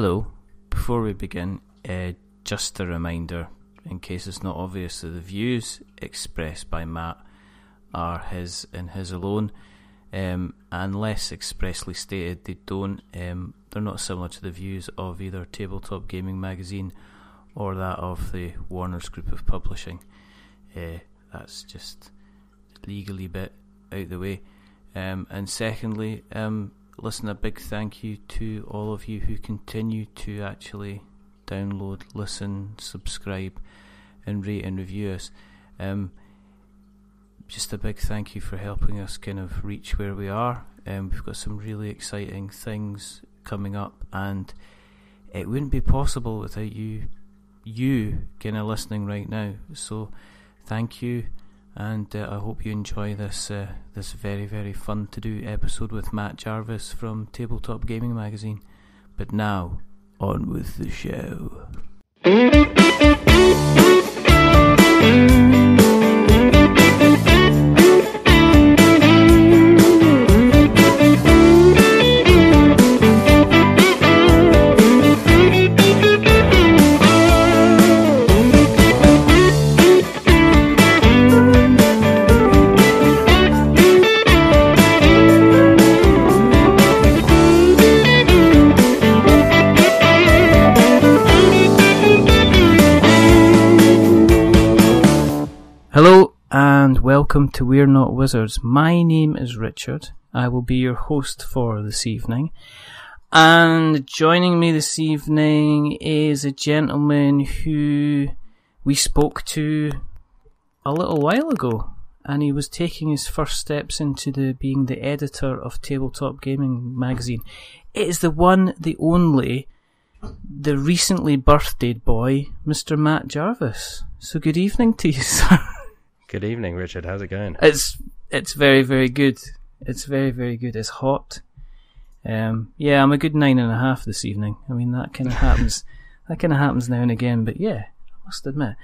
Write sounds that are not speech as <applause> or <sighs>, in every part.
Hello. Before we begin, uh, just a reminder, in case it's not obvious, that the views expressed by Matt are his and his alone. Um, unless expressly stated, they don't. Um, they're not similar to the views of either Tabletop Gaming Magazine or that of the Warner's Group of Publishing. Uh, that's just legally bit out the way. Um, and secondly, um, listen, a big thank you to all of you who continue to actually download, listen, subscribe, and rate and review us. Um, just a big thank you for helping us kind of reach where we are. Um, we've got some really exciting things coming up, and it wouldn't be possible without you, you kind of listening right now. So, thank you, and uh, I hope you enjoy this uh, this very very fun to do episode with Matt Jarvis from Tabletop Gaming Magazine. But now, on with the show. Welcome to We're Not Wizards. My name is Richard. I will be your host for this evening. And joining me this evening is a gentleman who we spoke to a little while ago. And he was taking his first steps into the being the editor of Tabletop Gaming magazine. It is the one, the only, the recently birthdayed boy, Mr. Matt Jarvis. So good evening to you, <laughs> sir. Good evening, Richard. How's it going? It's it's very very good. It's very very good. It's hot. Um, yeah, I'm a good nine and a half this evening. I mean that kind of <laughs> happens. that kind of happens now and again. But yeah, I must admit,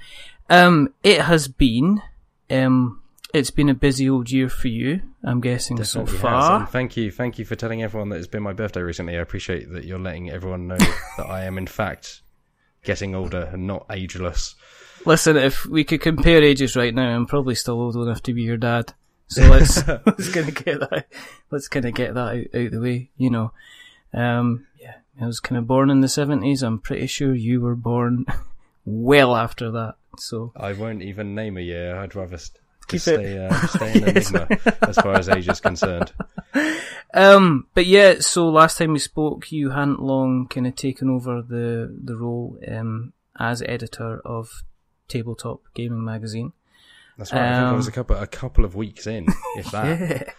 um, it has been. Um, it's been a busy old year for you. I'm guessing Definitely so far. thank you, thank you for telling everyone that it's been my birthday recently. I appreciate that you're letting everyone know <laughs> that I am in fact getting older and not ageless. Listen, if we could compare ages right now, I'm probably still old enough to be your dad. So <laughs> let's let's kind of get that let's kind of get that out, out the way. You know, um, yeah, I was kind of born in the seventies. I'm pretty sure you were born <laughs> well after that. So I won't even name a year. I'd rather st- Keep just it- stay, uh, stay an <laughs> enigma as far as age is concerned. Um, but yeah, so last time we spoke, you hadn't long kind of taken over the the role um, as editor of Tabletop Gaming Magazine. That's right. I think I was a Um, couple a couple of weeks in, if that, <laughs>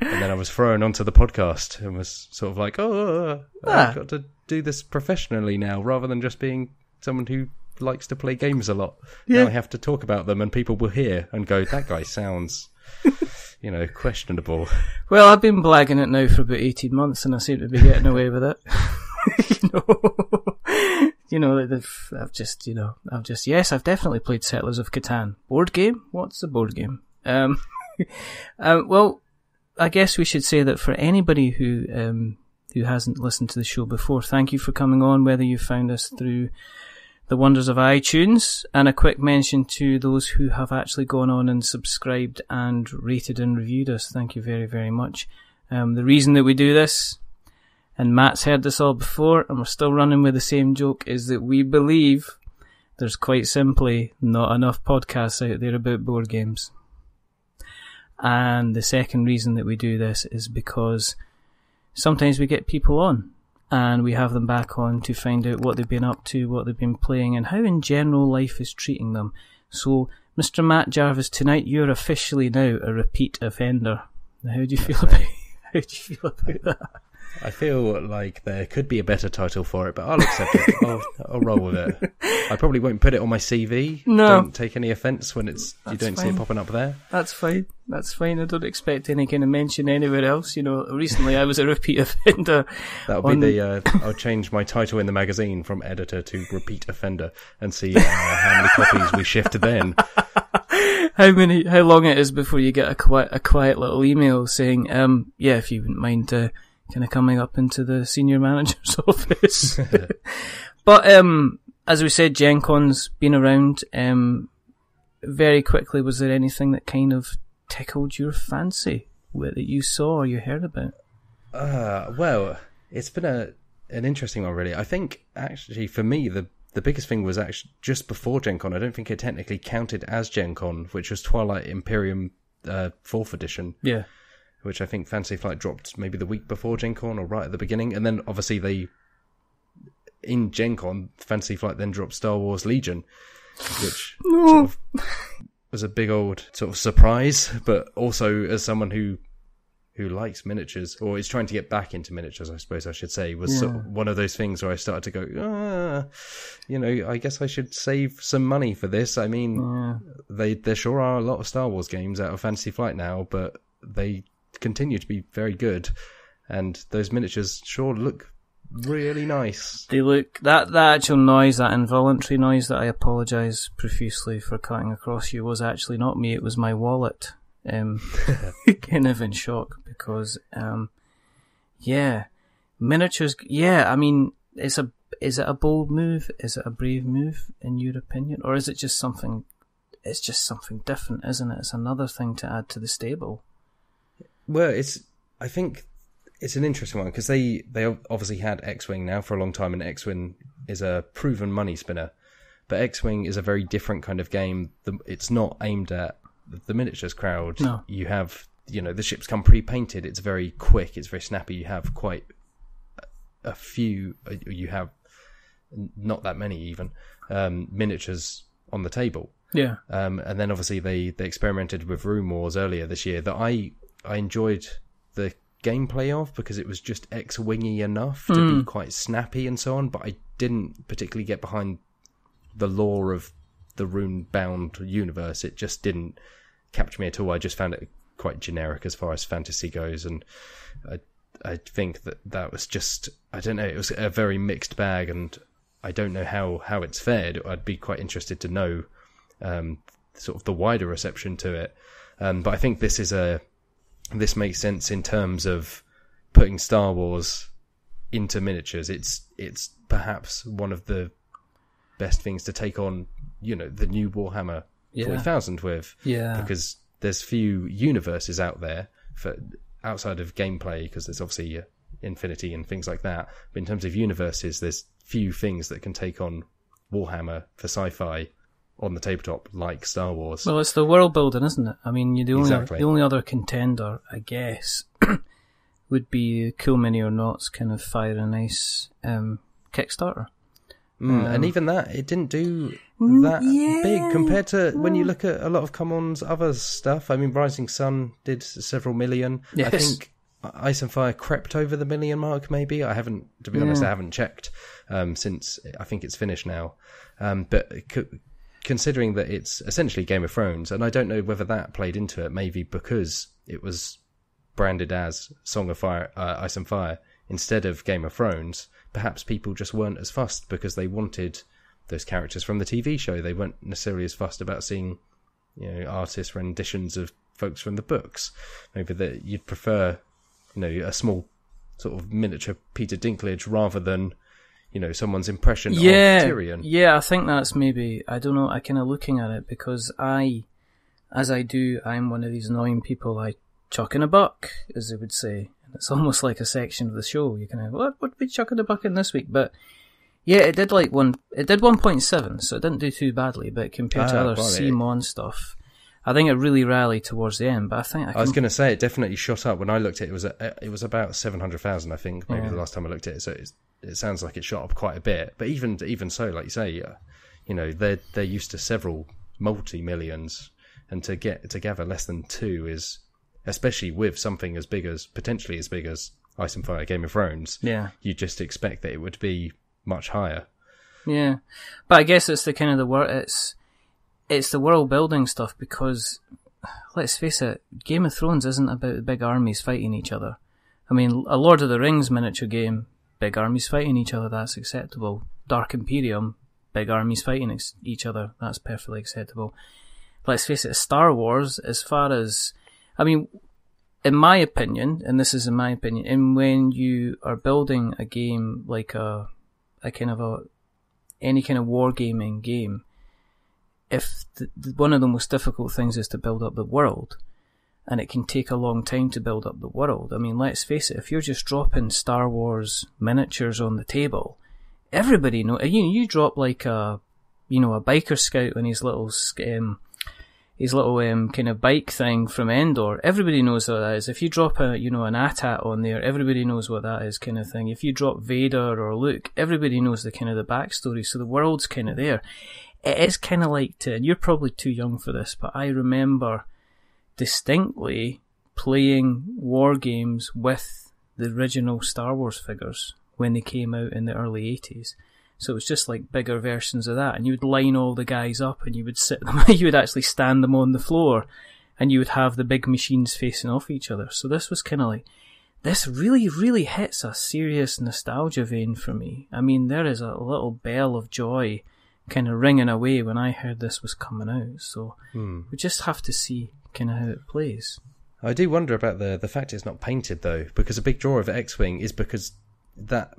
Yeah. and then I was thrown onto the podcast and was sort of like, oh, Ah. I've got to do this professionally now, rather than just being someone who likes to play games a lot. Yeah. Now I have to talk about them, and people will hear and go, "That guy sounds, <laughs> you know, questionable." Well, I've been blagging it now for about eighteen months, and I seem to be getting away with it. <laughs> you know, you know, they've- I've just, you know, I've just, yes, I've definitely played Settlers of Catan board game. What's a board game? Um, um, <laughs> well, I guess we should say that for anybody who um, who hasn't listened to the show before, thank you for coming on. Whether you found us through the wonders of iTunes, and a quick mention to those who have actually gone on and subscribed and rated and reviewed us. Thank you very, very much. Um, the reason that we do this, and Matt's heard this all before, and we're still running with the same joke, is that we believe there's quite simply not enough podcasts out there about board games. And the second reason that we do this is because sometimes we get people on and we have them back on to find out what they've been up to, what they've been playing, and how in general life is treating them. So, Mr. Matt Jarvis, tonight you're officially now a repeat offender. Now, how do you feel about <laughs> how do you feel about that? I feel like there could be a better title for it, but I'll accept it. <laughs> I'll, I'll roll with it. I probably won't put it on my CV. No. Don't take any offence when it's you don't see it popping up there. That's fine. That's fine. I don't expect any kind of mention anywhere else. You know, recently I was a repeat <laughs> offender. That'll be the. Uh, I'll change my title in the magazine from editor to repeat offender and see uh, how many copies we shift then. <laughs> how many, how long it is before you get a quiet, a quiet little email saying, um, yeah, if you wouldn't mind, uh, kind of coming up into the senior <laughs> manager's <laughs> office. <laughs> but um, as we said, Gen Con's been around. Um, very quickly, was there anything that kind of tickled your fancy that you saw or you heard about? Uh, well, it's been a an interesting one, really. I think actually for me the the biggest thing was actually just before Gen Con. I don't think it technically counted as Gen Con, which was Twilight Imperium uh, fourth edition. Yeah. Which I think Fantasy Flight dropped maybe the week before Gen Con or right at the beginning, and then obviously they in Gen Con Fantasy Flight then dropped Star Wars Legion, which No. sort of was a big old sort of surprise, but also as someone who who likes miniatures or is trying to get back into miniatures, I suppose I should say, was sort of one of those things where I started to go, ah, you know, I guess I should save some money for this. I mean, Yeah. they there sure are a lot of Star Wars games out of Fantasy Flight now, but they continue to be very good, and those miniatures sure look really nice. They look that that actual noise, that involuntary noise that I apologise profusely for cutting across you was actually not me. It was my wallet. Um, <laughs> <laughs> kind of in shock because, um, yeah, miniatures. Yeah, I mean, it's a is it a bold move? Is it a brave move in your opinion, or is it just something? It's just something different, isn't it? It's another thing to add to the stable. Well, it's I think it's an interesting one because they they obviously had X Wing now for a long time, and X Wing is a proven money spinner. But X Wing is a very different kind of game. It's not aimed at the miniatures crowd. No. You have you know the ships come pre-painted. It's very quick. It's very snappy. You have quite a- few. uh, You have not that many even um, miniatures on the table. Yeah, Um, and then obviously they, they experimented with Rune Wars earlier this year that I I enjoyed the gameplay of because it was just X wingy enough to be quite snappy and so on, but I didn't particularly get behind the lore of the Runebound universe. It just didn't capture me at all. I just found it quite generic as far as fantasy goes, and I I think that that was just I don't know. It was a very mixed bag, and I don't know how how it's fared. I'd be quite interested to know um, sort of the wider reception to it. Um, but I think this is a this makes sense in terms of putting Star Wars into miniatures. It's it's perhaps one of the best things to take on, you know, the new Warhammer Yeah. forty thousand with, yeah, because there's few universes out there for outside of gameplay, because there's obviously uh, Infinity and things like that. But in terms of universes, there's few things that can take on Warhammer for sci-fi on the tabletop like Star Wars. Well, it's the world building, isn't it? I mean, you the only Exactly. the only other contender, I guess, <clears throat> would be Cool Mini or Not's kind of fire and ice um, Kickstarter. Mm, Um, and even that, it didn't do that yeah. big compared to when you look at a lot of CMON's other stuff. I mean, Rising Sun did several million. I think Ice and Fire crept over the million mark, maybe. I haven't, to be honest, I haven't checked um, since I think it's finished now. Um, but considering that it's essentially Game of Thrones, and I don't know whether that played into it, maybe because it was branded as Song of Fire, uh, Ice and Fire instead of Game of Thrones, perhaps people just weren't as fussed because they wanted those characters from the TV show. They weren't necessarily as fussed about seeing, you know, artist renditions of folks from the books. Maybe that you'd prefer, you know, a small sort of miniature Peter Dinklage rather than, you know, someone's impression yeah, of Tyrion. yeah, I think that's maybe I don't know. I kind of looking at it because I, as I do, I'm one of these annoying people. I chucking a buck, as they would say. And it's <laughs> almost like a section of the show. You kind of what what we chucking a buck in this week, but. Yeah, it did like one. It did one point seven, so it didn't do too badly. But compared to Ah, other blimey. CMON stuff, I think it really rallied towards the end. But I think I, I was going to say it definitely shot up when I looked at it. It was a, it was about seven hundred thousand, I think, maybe Yeah. the last time I looked at it. So it sounds like it shot up quite a bit. But even even so, like you say, uh, you know, they're they're used to several multi millions, and to get to gather less than two is, especially with something as big as potentially as big as Ice and Fire, Game of Thrones, yeah. you just expect that it would be much higher. Yeah, but I guess it's the kind of the world. It's it's the world building stuff because let's face it, Game of Thrones isn't about the big armies fighting each other. I mean, a Lord of the Rings miniature game, big armies fighting each other, that's acceptable. Dark Imperium, big armies fighting ex- each other, that's perfectly acceptable. Let's face it, Star Wars, as far as I mean, in my opinion, and this is in my opinion, and when you are building a game like a, a kind of a, any kind of wargaming game, if the, one of the most difficult things is to build up the world, and it can take a long time to build up the world. I mean, let's face it, if you're just dropping Star Wars miniatures on the table, everybody know. You you drop like a, you know, a biker scout on his little um, his little um, kind of bike thing from Endor. Everybody knows what that is. If you drop a you know an AT-AT on there, everybody knows what that is, kind of thing. If you drop Vader or Luke, everybody knows the kind of the backstory. So the world's kind of there. It is kind of like to, and you're probably too young for this, but I remember distinctly playing war games with the original Star Wars figures when they came out in the early 80s. So it was just like bigger versions of that. And you would line all the guys up and you would sit them, <laughs> you would actually stand them on the floor and you would have the big machines facing off each other. So this was kind of like, this really, really hits a serious nostalgia vein for me. I mean, there is a little bell of joy kind of ringing away when I heard this was coming out. So hmm. we just have to see kind of how it plays. I do wonder about the the fact it's not painted though, because a big draw of X Wing is because that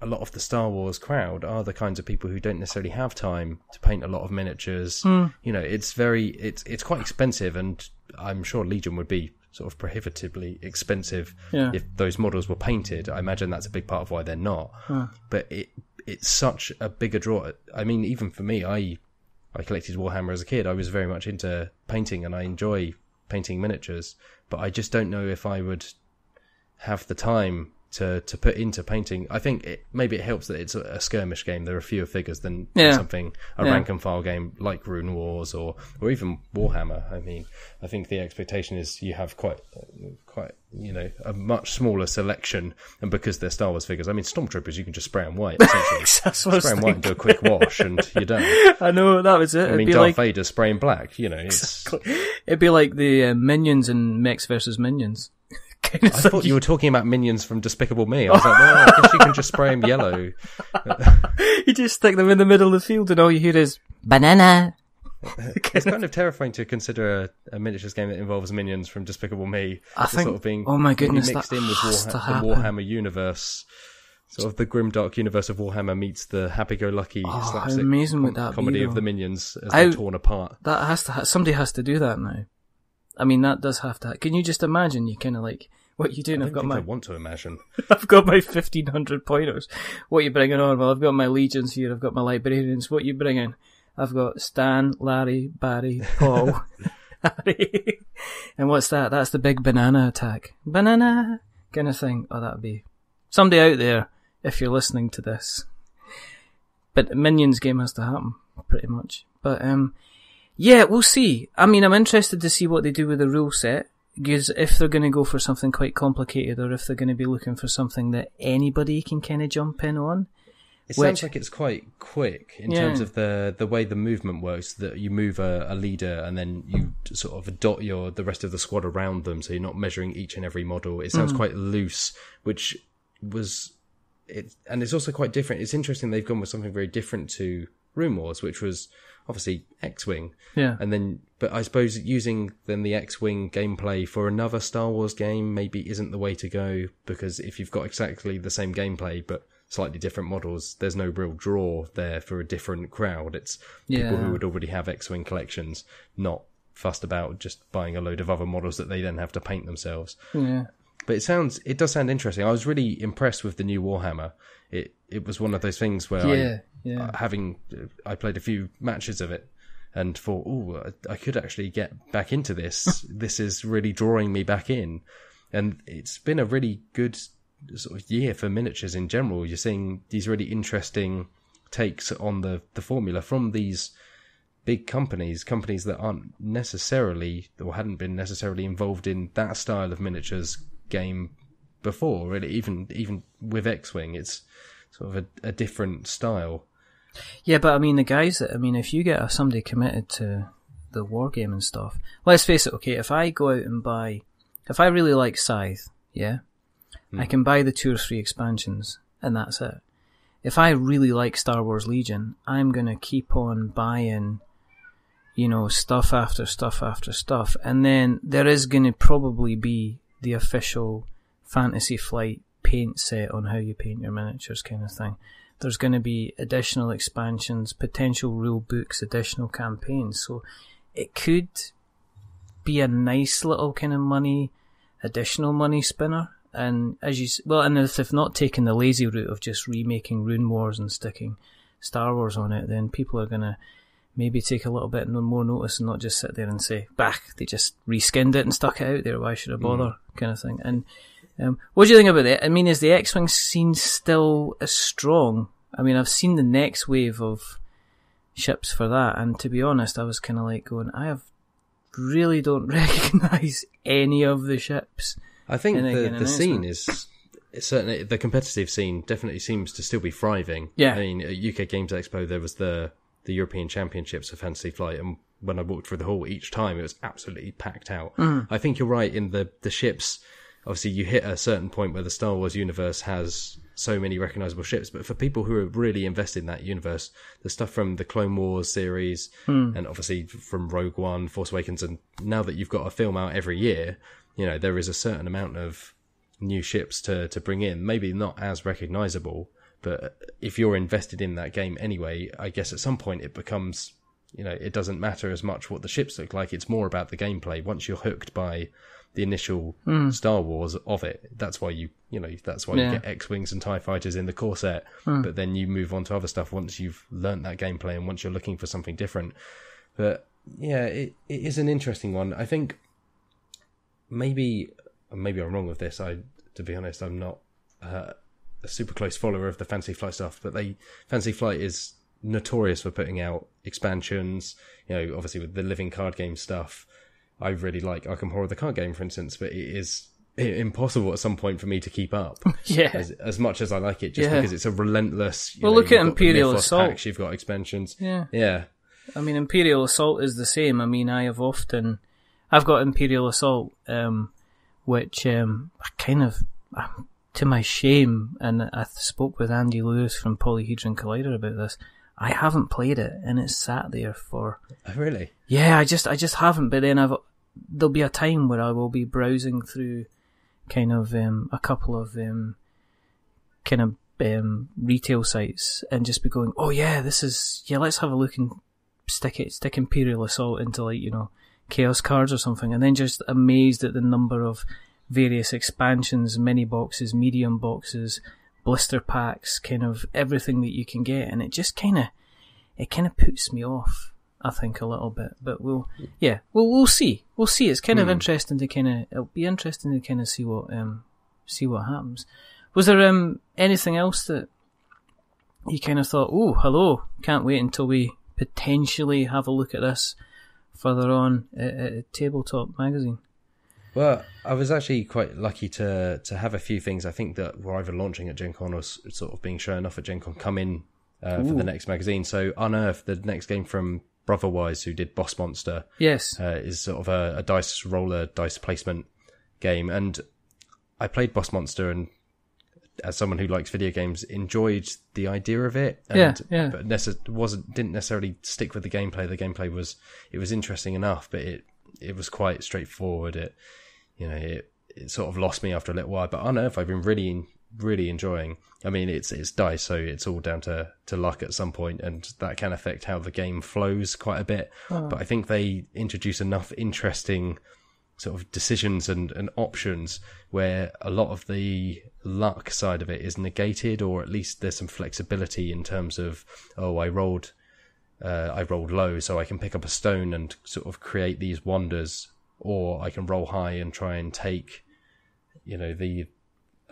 a lot of the Star Wars crowd are the kinds of people who don't necessarily have time to paint a lot of miniatures. Mm. You know, it's very it's it's quite expensive, and I'm sure Legion would be sort of prohibitively expensive yeah. if those models were painted. I imagine that's a big part of why they're not. Huh. But it it's such a bigger draw. I mean, even for me, I I collected Warhammer as a kid. I was very much into painting, and I enjoy painting miniatures. But I just don't know if I would have the time to to put into painting. I think it, maybe it helps that it's a, skirmish game. There are fewer figures than, yeah. something a yeah. rank and file game like Rune Wars or or even Warhammer. I mean, I think the expectation is you have quite quite you know a much smaller selection, and because they're Star Wars figures, I mean Stormtroopers you can just spray them white <laughs> essentially. spray them white and do a quick wash, and you're done. <laughs> I know that was it. I mean, Darth like... Vader spraying black. You know, it's... Exactly. It'd be like the uh, minions in Mechs versus Minions. I thought <laughs> you were talking about minions from Despicable Me. I was like, well, I guess you can just spray them yellow. <laughs> you just stick them in the middle of the field, and all you hear is banana. <laughs> it's kind of terrifying to consider a, a, miniatures game that involves minions from Despicable Me. I think, sort of being oh my goodness, mixed that in with has Warha- to the. Warhammer universe. Sort of the grimdark universe of Warhammer meets the happy-go-lucky Oh, slapstick amazing would com- that be, comedy of the minions as I- they're torn apart. That has to. Ha- somebody has to do that now. I mean, that does have to. Can you just imagine? You kind of like what you doing? I I've got think I my. want to imagine. <laughs> I've got my fifteen hundred pointers. What you bringing on? Well, I've got my legions here. I've got my librarians. What you bringing? I've got Stan, Larry, Barry, Paul, <laughs> Harry. and what's that? That's the big banana attack. Banana kind of thing. Oh, that'd be somebody out there if you're listening to this. But Minions game has to happen, pretty much. But um, yeah, we'll see. I mean, I'm interested to see what they do with the rule set. Because if they're going to go for something quite complicated, or if they're going to be looking for something that anybody can kind of jump in on, It Which- sounds like it's quite quick in Yeah. terms of the the way the movement works. That you move a, a leader and then you sort of dot your the rest of the squad around them, so you're not measuring each and every model. It sounds mm. quite loose, which was it, and it's also quite different. It's interesting they've gone with something very different to Rune Wars, which was obviously X-wing, yeah, and then but I suppose using then the X-wing gameplay for another Star Wars game maybe isn't the way to go because if you've got exactly the same gameplay but slightly different models, there's no real draw there for a different crowd. It's people Yeah. who would already have X-wing collections, not fussed about just buying a load of other models that they then have to paint themselves. yeah. But it sounds, it does sound interesting. I was really impressed with the new Warhammer. It it was one of those things where Yeah, I, yeah. uh, having I played a few matches of it and thought, oh, I, I could actually get back into this. <laughs> this is really drawing me back in, and it's been a really good sort of year for miniatures in general. You're seeing these really interesting takes on the the formula from these big companies, companies that aren't necessarily or hadn't been necessarily involved in that style of miniatures game before. Really, even even with X Wing, it's sort of a, a different style. Yeah, but I mean, the guys that I mean, if you get somebody committed to the war game and stuff, let's face it. Okay, if I go out and buy, if I really like Scythe, yeah, hmm. I can buy the two or three expansions, and that's it. If I really like Star Wars Legion, I'm gonna keep on buying, you know, stuff after stuff after stuff, and then there is gonna probably be the official Fantasy Flight paint set on how you paint your miniatures, kind of thing. There's going to be additional expansions, potential rule books, additional campaigns. So it could be a nice little kind of money, additional money spinner. And as you well, and if they've not taken the lazy route of just remaking Rune Wars and sticking Star Wars on it, then people are gonna maybe take a little bit more notice and not just sit there and say, "Bah, they just reskinned it and stuck it out there. Why should I bother?" Mm. kind of thing. And um, what do you think about that? I mean, is the X-wing scene still as strong? I mean, I've seen the next wave of ships for that, and to be honest, I was kind of like going, I have really don't <laughs> recognise any of the ships. I think the the scene is certainly the competitive scene definitely seems to still be thriving. Yeah, I mean, at UK Games Expo there was the the European Championships of Fantasy Flight, and when I walked through the hall each time, it was absolutely packed out. Mm. I think you're right in the the ships. Obviously, you hit a certain point where the Star Wars universe has so many recognizable ships, but for people who are really invested in that universe, the stuff from the Clone Wars series, mm. and obviously from Rogue One, Force Awakens, and now that you've got a film out every year, you know there is a certain amount of new ships to to bring in. Maybe not as recognizable, but if you're invested in that game anyway, I guess at some point it becomes, you know, it doesn't matter as much what the ships look like. It's more about the gameplay. Once you're hooked by the initial mm. Star Wars of it, that's why you, you know, that's why yeah. you get X wings and Tie fighters in the core set. Mm. But then you move on to other stuff once you've learnt that gameplay and once you're looking for something different. But yeah, it, it is an interesting one. I think maybe maybe I'm wrong with this. I, to be honest, I'm not. Uh, a super close follower of the Fantasy Flight stuff, but they Fantasy Flight is notorious for putting out expansions. You know, obviously with the living card game stuff, I really like Arkham Horror the card game, for instance, but it is impossible at some point for me to keep up. <laughs> yeah, as, as much as I like it, just yeah. because it's a relentless. well, know, look at Imperial Assault. Packs, you've got expansions. Yeah, yeah. I mean, Imperial Assault is the same. I mean, I have often, I've got Imperial Assault, um, which um, I kind of. I'm to my shame, and I spoke with Andy Lewis from Polyhedron Collider about this. I haven't played it, and it's sat there for. Oh, really? Yeah, I just I just haven't. But then I've there'll be a time where I will be browsing through kind of um, a couple of um, kind of um, retail sites and just be going, oh yeah, this is yeah, let's have a look and stick it stick Imperial Assault into like you know Chaos cards or something, and then just amazed at the number of various expansions, mini boxes, medium boxes, blister packs, kind of everything that you can get, and it just kind of it kind of puts me off. I think a little bit, but we'll yeah, we'll we'll see. We'll see. It's kind of hmm. interesting to kind of it'll be interesting to kind of see what um see what happens. Was there um anything else that you kind of thought, oh, hello, can't wait until we potentially have a look at this further on at, at Tabletop Magazine? Well, I was actually quite lucky to to have a few things. I think that were either launching at Gen Con or sort of being shown off at Gen Con come in uh, for the next magazine. So Unearth, the next game from Brotherwise, who did Boss Monster, yes, uh, is sort of a, a, dice roller, dice placement game. And I played Boss Monster, and as someone who likes video games, enjoyed the idea of it. And, yeah, yeah. But necess- wasn't didn't necessarily stick with the gameplay. The gameplay was it was interesting enough, but it it was quite straightforward. It you know, it, it sort of lost me after a little while. But I don't know if I've been really, really enjoying. I mean, it's it's dice, so it's all down to, to luck at some point, and that can affect how the game flows quite a bit. Oh. But I think they introduce enough interesting sort of decisions and, and options where a lot of the luck side of it is negated, or at least there's some flexibility in terms of, oh, I rolled. Uh, I rolled low, so I can pick up a stone and sort of create these wonders or I can roll high and try and take, you know, the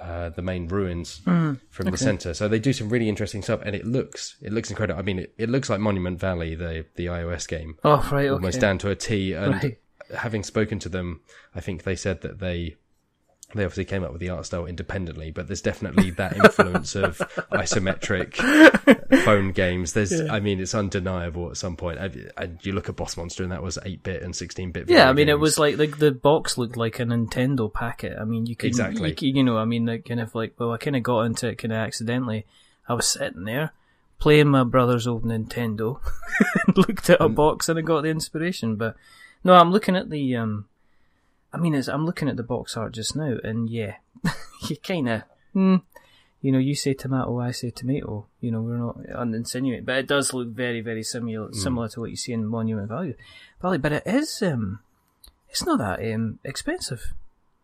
uh, the main ruins mm, from okay. the center. So they do some really interesting stuff, and it looks it looks incredible. I mean, it, it looks like Monument Valley, the the iOS game. Oh, right, almost okay. down to a T. And right. having spoken to them, I think they said that they they obviously came up with the art style independently, but there's definitely that influence of <laughs> isometric phone games. There's, yeah. I mean, it's undeniable at some point. And you look at Boss Monster, and that was 8-bit and 16-bit. Yeah, I mean, games. it was like like the box looked like a Nintendo packet. I mean, you could exactly, you, you know, I mean, like kind of like, well, I kind of got into it kind of accidentally. I was sitting there playing my brother's old Nintendo, <laughs> looked at a mm. box, and I got the inspiration. But no, I'm looking at the um I mean, as I'm looking at the box art just now, and yeah, <laughs> you kind of, mm, you know, you say tomato, I say tomato. You know, we're not insinuating, but it does look very, very similar, mm. similar to what you see in Monument Value Valley. But it is, um, it's not that um, expensive.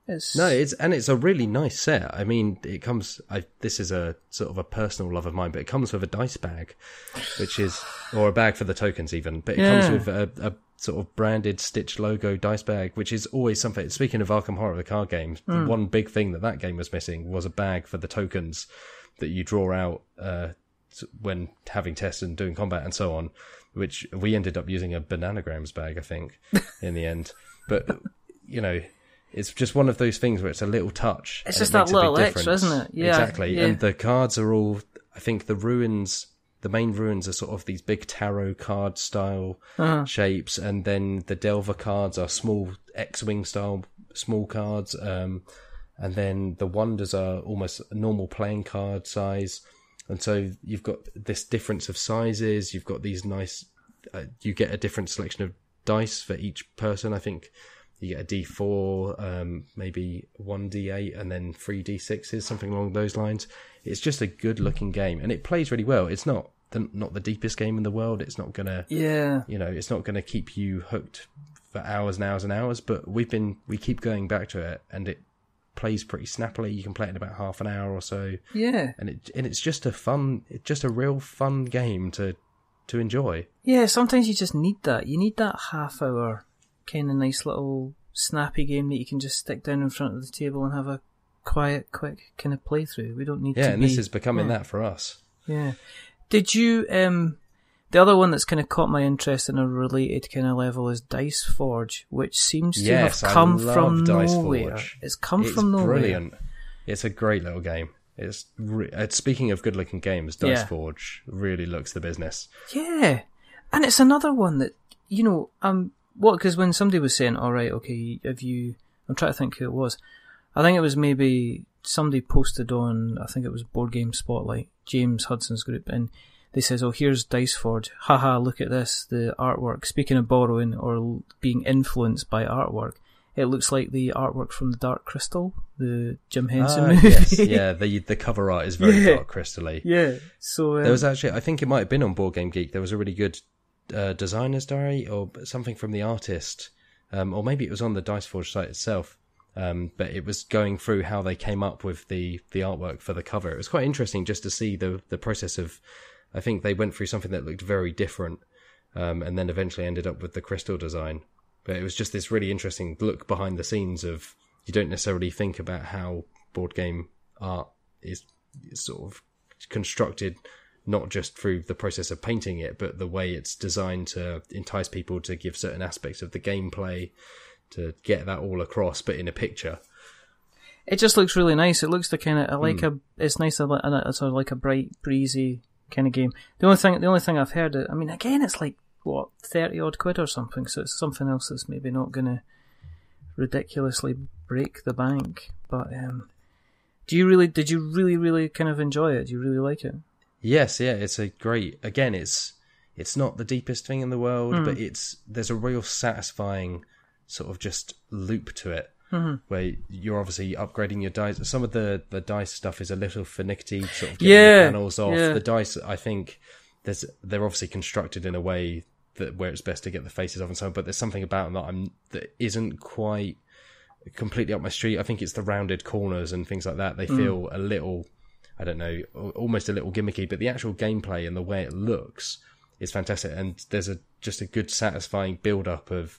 It's... No, it's and it's a really nice set. I mean, it comes. I, this is a sort of a personal love of mine, but it comes with a dice bag, which is or a bag for the tokens even. But it yeah. comes with a, a, sort of branded Stitch logo dice bag, which is always something. Speaking of Arkham Horror, the card game, mm. the one big thing that that game was missing was a bag for the tokens that you draw out uh, when having tests and doing combat and so on. Which we ended up using a bananagrams bag, I think, <laughs> in the end. But you know it's just one of those things where it's a little touch. It's just it that little extra, isn't it? Yeah, exactly. Yeah. And the cards are all. I think the ruins, the main ruins, are sort of these big tarot card style uh-huh. shapes, and then the Delver cards are small X-wing style small cards. Um, and then the wonders are almost normal playing card size. And so you've got this difference of sizes. You've got these nice. Uh, you get a different selection of dice for each person. I think you get a D4, um, maybe one D8, and then three D6s, something along those lines. It's just a good looking game, and it plays really well. It's not the, not the deepest game in the world. It's not gonna, yeah, you know, it's not gonna keep you hooked for hours and hours and hours. But we've been we keep going back to it, and it plays pretty snappily. You can play it in about half an hour or so. Yeah, and it and it's just a fun, it's just a real fun game to to enjoy. Yeah, sometimes you just need that. You need that half hour kind of nice little snappy game that you can just stick down in front of the table and have a quiet, quick kind of playthrough. We don't need yeah, to. and be, this is becoming yeah. that for us. Yeah. Did you um the other one that's kind of caught my interest in a related kind of level is Dice Forge, which seems to yes, have come from Dice nowhere. Forge. It's come it's from nowhere. Brilliant. It's a great little game. It's re- uh, speaking of good-looking games, Dice yeah. Forge really looks the business. Yeah, and it's another one that you know. Um, what? Because when somebody was saying, "All right, okay, have you?" I'm trying to think who it was. I think it was maybe somebody posted on. I think it was Board Game Spotlight, James Hudson's group, and they says, "Oh, here's Dice Forge. Haha, look at this. The artwork. Speaking of borrowing or being influenced by artwork." It looks like the artwork from the Dark Crystal, the Jim Henson uh, movie. Yes, yeah, <laughs> the the cover art is very yeah. dark crystally. Yeah. So um, there was actually, I think it might have been on Board Game Geek. There was a really good uh, designer's diary or something from the artist, um, or maybe it was on the Diceforge site itself. Um, but it was going through how they came up with the the artwork for the cover. It was quite interesting just to see the the process of. I think they went through something that looked very different, um, and then eventually ended up with the crystal design. But it was just this really interesting look behind the scenes of you don't necessarily think about how board game art is sort of constructed not just through the process of painting it, but the way it's designed to entice people to give certain aspects of the gameplay to get that all across, but in a picture. It just looks really nice. It looks the kind of I like mm. a. It's nice and it's sort of like a bright, breezy kind of game. The only thing, the only thing I've heard, I mean, again, it's like what thirty odd quid or something. So it's something else that's maybe not going to ridiculously break the bank. But um, do you really? Did you really, really kind of enjoy it? Do you really like it? Yes, yeah, it's a great. Again, it's it's not the deepest thing in the world, mm. but it's there's a real satisfying sort of just loop to it. Mm-hmm. Where you're obviously upgrading your dice. Some of the, the dice stuff is a little finicky, sort of getting yeah, the panels off. Yeah. The dice, I think, there's they're obviously constructed in a way that where it's best to get the faces off and so on. But there's something about them that I'm that isn't quite completely up my street. I think it's the rounded corners and things like that. They mm. feel a little I don't know, almost a little gimmicky, but the actual gameplay and the way it looks is fantastic. And there's a just a good, satisfying build up of.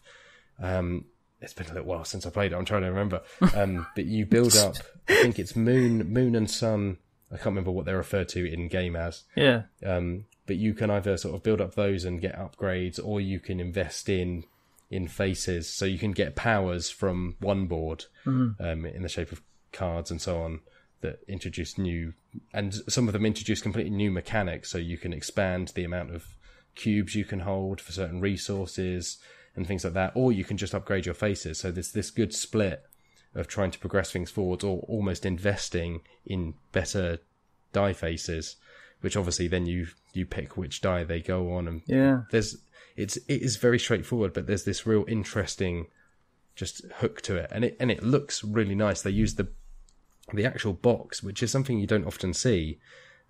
Um, it's been a little while since I played it. I'm trying to remember. Um, <laughs> but you build up. I think it's moon, moon and sun. I can't remember what they're referred to in game as. Yeah. Um, but you can either sort of build up those and get upgrades, or you can invest in in faces, so you can get powers from one board mm-hmm. um, in the shape of cards and so on that introduce new, and some of them introduce completely new mechanics. So you can expand the amount of cubes you can hold for certain resources and things like that, or you can just upgrade your faces. So there's this good split of trying to progress things forwards, or almost investing in better die faces, which obviously then you you pick which die they go on, and yeah, there's it's it is very straightforward, but there's this real interesting just hook to it, and it and it looks really nice. They use the the actual box, which is something you don't often see,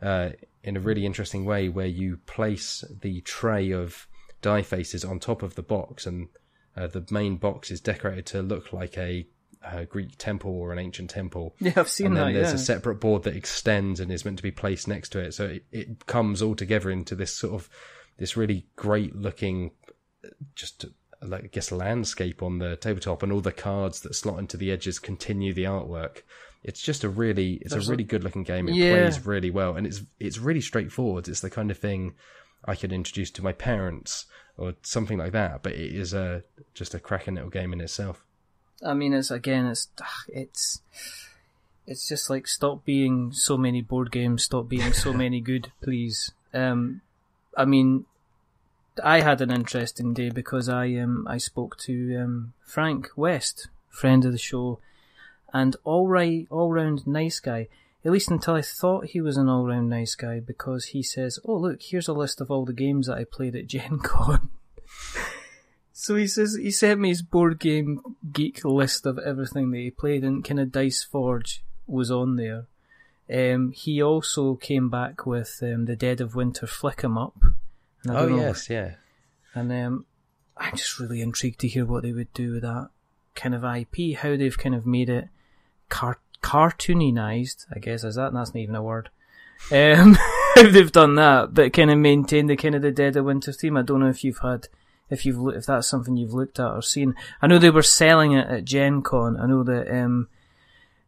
uh, in a really interesting way, where you place the tray of die faces on top of the box, and uh, the main box is decorated to look like a, a, Greek temple or an ancient temple. <laughs> Yeah, I've seen and then that. There's yeah. a separate board that extends and is meant to be placed next to it, so it, it comes all together into this sort of this really great looking, just like I guess landscape on the tabletop, and all the cards that slot into the edges continue the artwork. It's just a really, it's There's a- really good looking game. It Yeah. plays really well, and it's it's really straightforward. It's the kind of thing I could introduce to my parents or something like that. But it is a just a cracking little game in itself. I mean, it's again, it's it's it's just like stop being so many board games, stop being so <laughs> many good, please. Um, I mean, I had an interesting day because I um I spoke to um Frank West, friend of the show, and all right, all round nice guy. At least until I thought he was an all round nice guy because he says, "Oh look, here's a list of all the games that I played at Gen <laughs> Con." So he says he sent me his board game geek list of everything that he played, and kind of Dice Forge was on there. Um, he also came back with um, the Dead of Winter Flick 'em Up. Oh know- yes, yeah. and um, I'm just really intrigued to hear what they would do with that kind of IP, how they've kind of made it car- cartooninized. I guess is that that's not even a word. Um, <laughs> they've done that, but kind of maintain the kind of the Dead of Winter theme. I don't know if you've had, if you've if that's something you've looked at or seen. I know they were selling it at Gen Con. I know that um,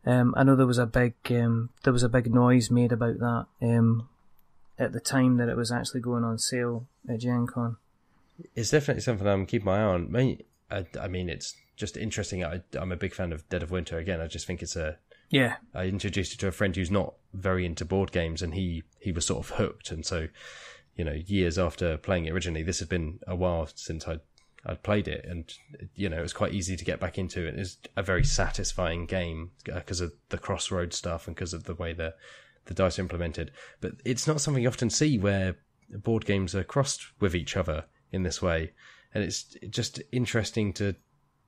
um, I know there was a big um, there was a big noise made about that um, at the time that it was actually going on sale at Gen Con. It's definitely something I'm keeping my eye on. Me- I, I mean, it's just interesting. I, I'm a big fan of Dead of Winter. Again, I just think it's a Yeah, I introduced it to a friend who's not very into board games, and he he was sort of hooked. And so, you know, years after playing it originally, this has been a while since I I'd played it, and you know, it was quite easy to get back into it. It's a very satisfying game uh, because of the crossroad stuff and because of the way the the dice are implemented. But it's not something you often see where board games are crossed with each other in this way, and it's just interesting to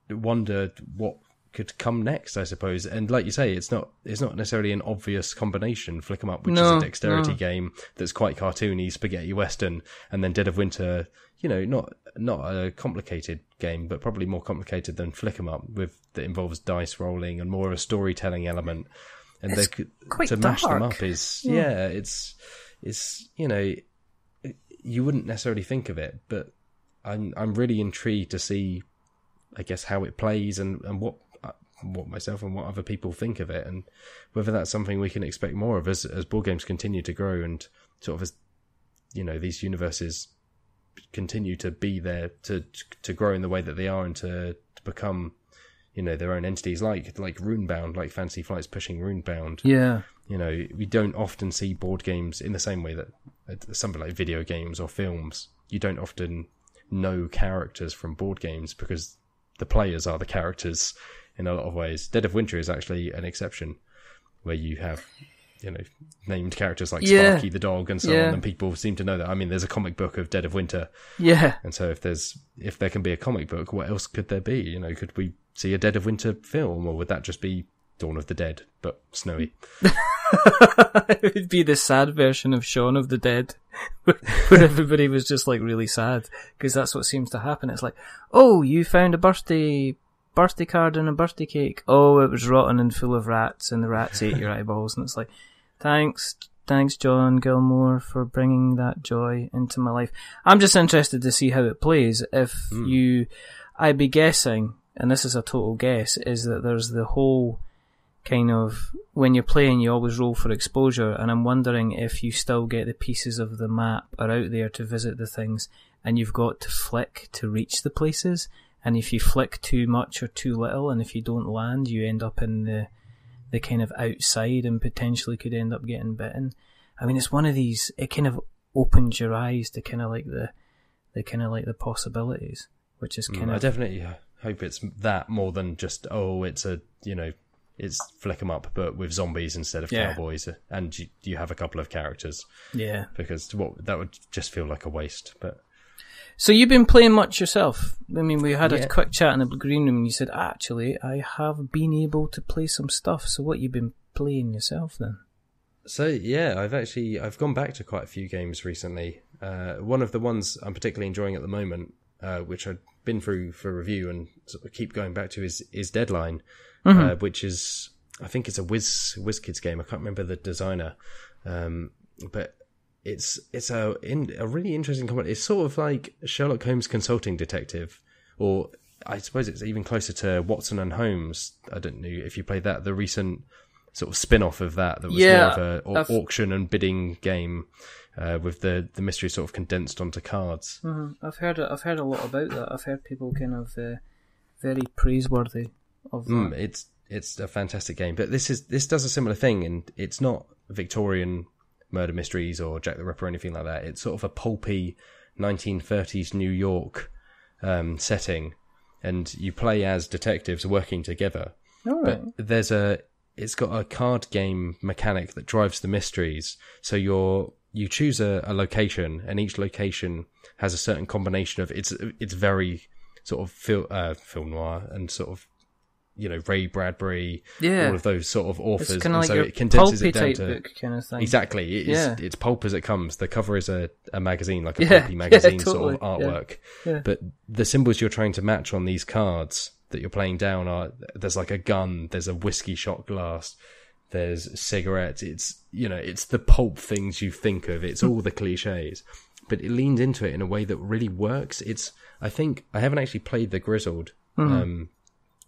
wonder what could come next, I suppose. And like you say, it's not it's not necessarily an obvious combination. Flick 'em up, which No, is a dexterity no. game that's quite cartoony, spaghetti western, and then Dead of Winter. You know, not not a complicated game, but probably more complicated than Flick 'em up, with that involves dice rolling and more of a storytelling element. And It's they could, quite to mash them up is Yeah. yeah, it's it's you know you wouldn't necessarily think of it, but I'm I'm really intrigued to see, I guess, how it plays and and what what myself and what other people think of it, and whether that's something we can expect more of as as board games continue to grow and sort of as you know these universes continue to be there to to grow in the way that they are and to, to become you know their own entities like like runebound like Fantasy Flight's pushing runebound. Yeah, you know we don't often see board games in the same way that something like video games or films. You don't often know characters from board games because the players are the characters in a lot of ways dead of winter is actually an exception where you have you know named characters like Yeah. sparky the dog and so Yeah. on and people seem to know that i mean there's a comic book of dead of winter yeah. and so if there's if there can be a comic book what else could there be you know could we see a dead of winter film or would that just be dawn of the dead but snowy <laughs> it would be the sad version of Shaun of the Dead, <laughs> where everybody was just like really sad because that's what seems to happen. It's like, oh, you found a birthday birthday card and a birthday cake. Oh, it was rotten and full of rats, and the rats ate your eyeballs. And it's like, thanks, thanks, Jon Gilmour, for bringing that joy into my life. I'm just interested to see how it plays. If hmm. you, I'd be guessing, and this is a total guess, is that there's the whole kind of when you're playing you always roll for exposure and I'm wondering if you still get the pieces of the map are out there to visit the things and you've got to flick to reach the places and if you flick too much or too little and if you don't land you end up in the the kind of outside and potentially could end up getting bitten. I mean it's one of these it kind of opens your eyes to kind of like the the kind of like the possibilities which is kind Mm, I definitely hope it's that more than just oh it's a you know it's flick 'em up but with zombies instead of Yeah. cowboys and you, you have a couple of characters yeah because what that would just feel like a waste but So you've been playing much yourself. I mean, we had a quick chat in the green room, and you said, "Actually, I have been able to play some stuff." So what you've been playing yourself then? So yeah, I've actually I've gone back to quite a few games recently. Uh, one of the ones I'm particularly enjoying at the moment, uh, which I've been through for review and sort of keep going back to, is is Deadline, uh, which is I think it's a Wiz Kids game. I can't remember the designer, um, but it's it's a in, a really interesting comment. It's sort of like Sherlock Holmes consulting detective, or I suppose it's even closer to Watson and Holmes. I don't know if you played that, the recent sort of spin off of that that was Yeah, more of an au- auction and bidding game uh, with the the mystery sort of condensed onto cards. Mhm. I've heard I've heard a lot about that. I've heard people kind of uh, very praiseworthy of that. Mm, it's it's a fantastic game, but this is this does a similar thing, and it's not Victorian murder mysteries or Jack the Ripper or anything like that. It's sort of a pulpy 1930s New York um, setting, and you play as detectives working together. Right. But there's a it's got a card game mechanic that drives the mysteries. So you're you choose a, a location, and each location has a certain combination of it's it's very sort of film uh, film noir and sort of you know Ray Bradbury, Yeah. all of those sort of authors, It's kind and of like so it condenses it down to book kind of thing. exactly. It's Yeah. it's pulp as it comes. The cover is a, a magazine, like a Yeah, pulpy <laughs> yeah, magazine sort of artwork. Yeah. But the symbols you're trying to match on these cards that you're playing down are there's like a gun, there's a whiskey shot glass, there's cigarettes. It's you know it's the pulp things you think of. It's all the cliches, but it leans into it in a way that really works. It's I think I haven't actually played the Grizzled. Um,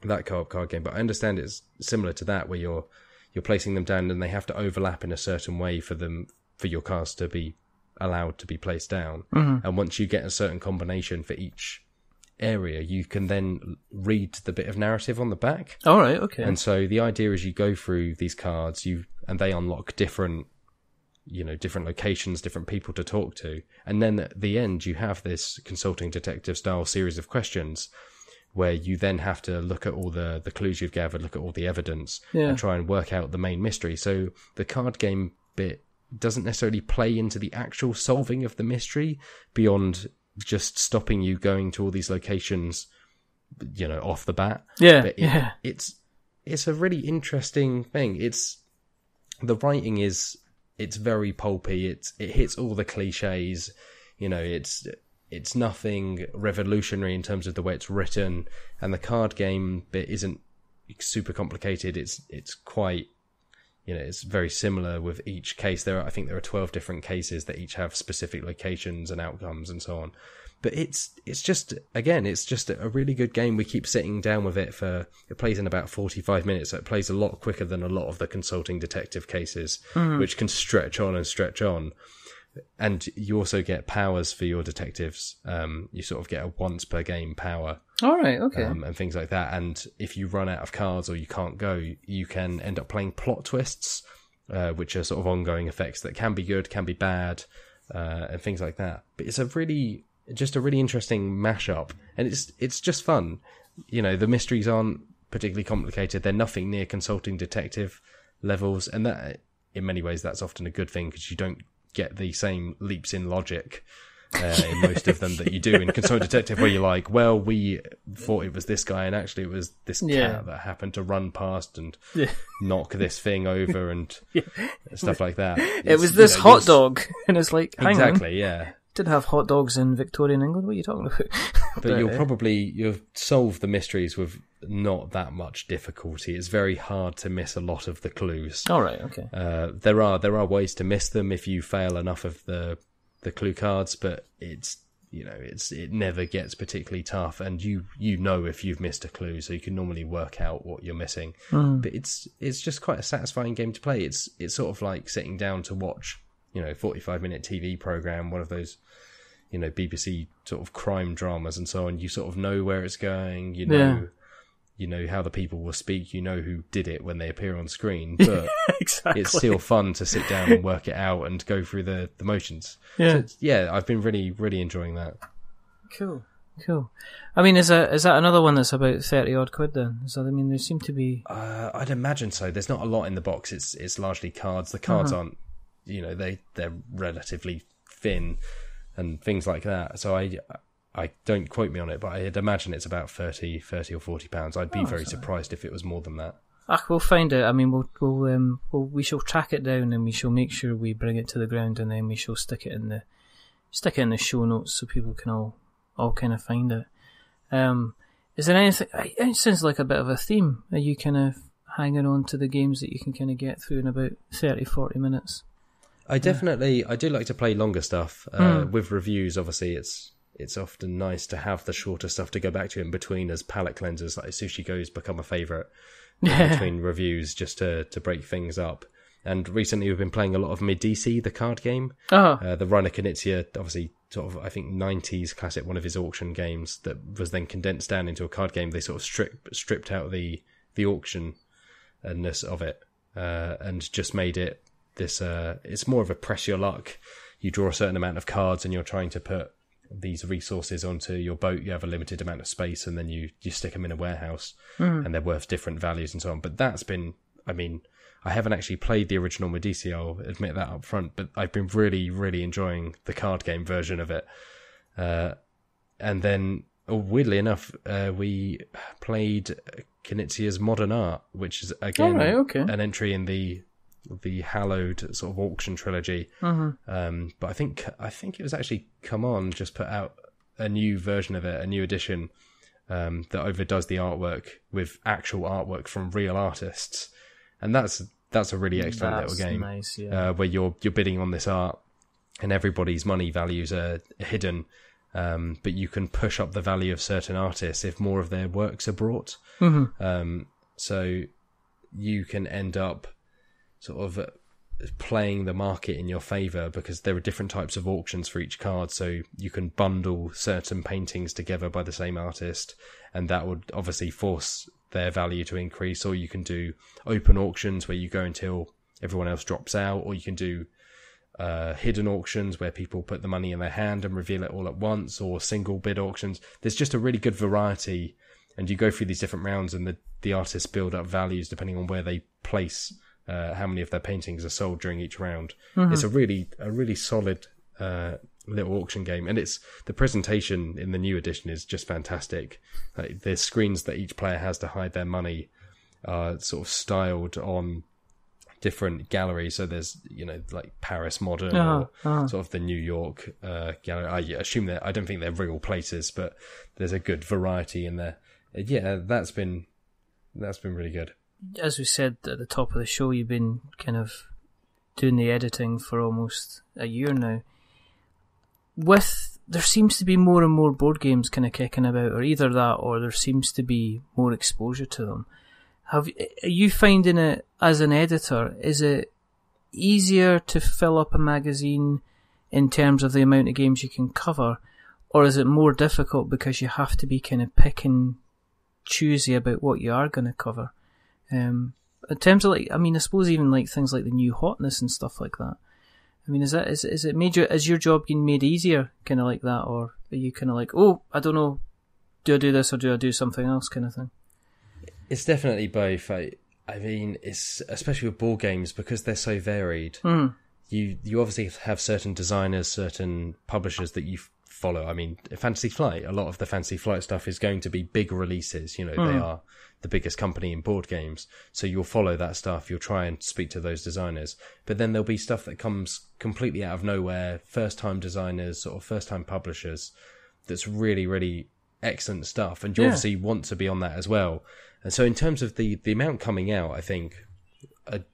that co-op card game, but I understand it's similar to that where you're you're placing them down and they have to overlap in a certain way for them for your cards to be allowed to be placed down. Mm-hmm. And once you get a certain combination for each area, you can then read the bit of narrative on the back. All right. Okay. And so the idea is you go through these cards, you and they unlock different, you know, different locations, different people to talk to, and then at the end you have this consulting detective style series of questions where you then have to look at all the the clues you've gathered, look at all the evidence, Yeah. and try and work out the main mystery. So the card game bit doesn't necessarily play into the actual solving of the mystery beyond just stopping you going to all these locations, you know, off the bat yeah. but it, yeah. it's it's a really interesting thing. It's the writing is it's very pulpy. It's it hits all the cliches. You know, it's it's nothing revolutionary in terms of the way it's written, and the card game bit isn't super complicated. It's it's quite you know it's very similar with each case. There, are, I think there are twelve different cases that each have specific locations and outcomes and so on. But it's it's just again it's just a really good game. We keep sitting down with it for it plays in about forty five minutes. So it plays a lot quicker than a lot of the consulting detective cases, mm. which can stretch on and stretch on. And you also get powers for your detectives. Um, you sort of get a once per game power All right. Okay. um, and things like that. And if you run out of cards or you can't go, you can end up playing plot twists, uh, which are sort of ongoing effects that can be good, can be bad, uh, and things like that. But it's a really, just a really interesting mashup, and it's it's just fun. You know, the mysteries aren't particularly complicated. They're nothing near consulting detective levels, and that, in many ways, that's often a good thing because you don't get the same leaps in logic uh, in most of them that you do in Consulting Detective, where you're like, well, we thought it was this guy, and actually it was this Yeah. cat that happened to run past and <laughs> Yeah. knock this thing over and <laughs> stuff like that. it was this hot dog, <laughs> and it's like, hang on, Exactly, yeah. Didn't have hot dogs in Victorian England. What are you talking about? <laughs> But you'll uh, probably you'll solve the mysteries with not that much difficulty. It's very hard to miss a lot of the clues. All right. Okay. Uh, there are there are ways to miss them if you fail enough of the the clue cards, but it's you know it's it never gets particularly tough, and you you know if you've missed a clue, so you can normally work out what you're missing. But it's it's just quite a satisfying game to play. It's it's sort of like sitting down to watch you know 45 minute TV program, one of those you know BBC sort of crime dramas and so on. You sort of know where it's going. You know. Yeah. You know how the people will speak. You know who did it when they appear on screen, <laughs> but exactly. it's still fun to sit down and work it out and go through the, the motions. Yeah. So yeah, I've been really, really enjoying that. cool. Cool. I mean, is that is that another one that's about thirty odd quid? Then, so I mean, there seem to be. Uh, I'd imagine so. There's not a lot in the box. It's it's largely cards. The cards Uh-huh. aren't, you know, they they're relatively thin. And things like that. So I I don't quote me on it, but I'd imagine it's about 30, 30 or forty pounds. I'd be Oh, very sorry. surprised if it was more than that. Ah, we'll find out. I mean, we'll, we'll, um, we'll, we shall track it down and we shall make sure we bring it to the ground and then we shall stick it in the, stick it in the show notes so people can all, all kind of find it. Um, is there anything, it sounds like a bit of a theme. Are you kind of hanging on to the games that you can kind of get through in about 30, 40 minutes? I definitely I do like to play longer stuff uh, Hmm. with reviews. Obviously, it's it's often nice to have the shorter stuff to go back to in between as palate cleansers. Like Sushi Go's become a favorite Yeah. between reviews just to to break things up. And recently, we've been playing a lot of Medici, the card game. Oh, Uh, the Reiner Knizia, obviously, sort of, I think, 90s classic, one of his auction games that was then condensed down into a card game. They sort of stripped stripped out the the auction auctionness of it uh, and just made it this. Uh, it's more of a press your luck. You draw a certain amount of cards and you're trying to put these resources onto your boat. You have a limited amount of space and then you, you stick them in a warehouse and they're worth different values and so on. But that's been, I mean, I haven't actually played the original Medici, I'll admit that up front, but I've been really, really enjoying the card game version of it. Uh, and then, oh, weirdly enough, uh, we played Knizia's Modern Art, which is again Alright, okay. an entry in the the hallowed sort of auction trilogy. Um, but I think I think it was actually CMON just put out a new version of it, a new edition um, that overdoes the artwork with actual artwork from real artists, and that's that's a really excellent that's little game nice, yeah. uh, where you're you're bidding on this art, and everybody's money values are hidden, um, but you can push up the value of certain artists if more of their works are brought. Um, so you can end up sort of uh, playing the market in your favor because there are different types of auctions for each card. So you can bundle certain paintings together by the same artist, and that would obviously force their value to increase. Or you can do open auctions where you go until everyone else drops out, or you can do uh, hidden auctions where people put the money in their hand and reveal it all at once, or single bid auctions. There's just a really good variety, and you go through these different rounds, and the the artists build up values depending on where they place uh, how many of their paintings are sold during each round. It's a really a really solid uh, little auction game, and it's the presentation in the new edition is just fantastic. Like, the screens that each player has to hide their money are sort of styled on different galleries. So there's you know like Paris Modern Uh-huh, or sort of the New York uh, gallery. I assume that I don't think they're real places, but there's a good variety in there. Yeah, that's been that's been really good. As we said at the top of the show, you've been kind of doing the editing for almost a year now. With there seems to be more and more board games kind of kicking about, or either that, or there seems to be more exposure to them. Have are you finding it as an editor? Is it easier to fill up a magazine in terms of the amount of games you can cover, or is it more difficult because you have to be kind of pick and choosy about what you are going to cover? Um, in terms of like, I mean, I suppose even like things like the new hotness and stuff like that. I mean, is that is is it made your is your job getting made easier, kind of like that, or are you kind of like, oh, I don't know, do I do this or do I do something else, kind of thing? It's definitely both. I, I mean, it's especially with board games because they're so varied. Hmm. You you obviously have certain designers, certain publishers that you f- follow. I mean, Fantasy Flight. A lot of the Fantasy Flight stuff is going to be big releases. You know, they hmm. are the biggest company in board games, so you'll follow that stuff. You'll try and speak to those designers, but then there'll be stuff that comes completely out of nowhere. First time designers or first time publishers. That's really really excellent stuff, and you Yeah. obviously want to be on that as well. And so, in terms of the the amount coming out, I think, I,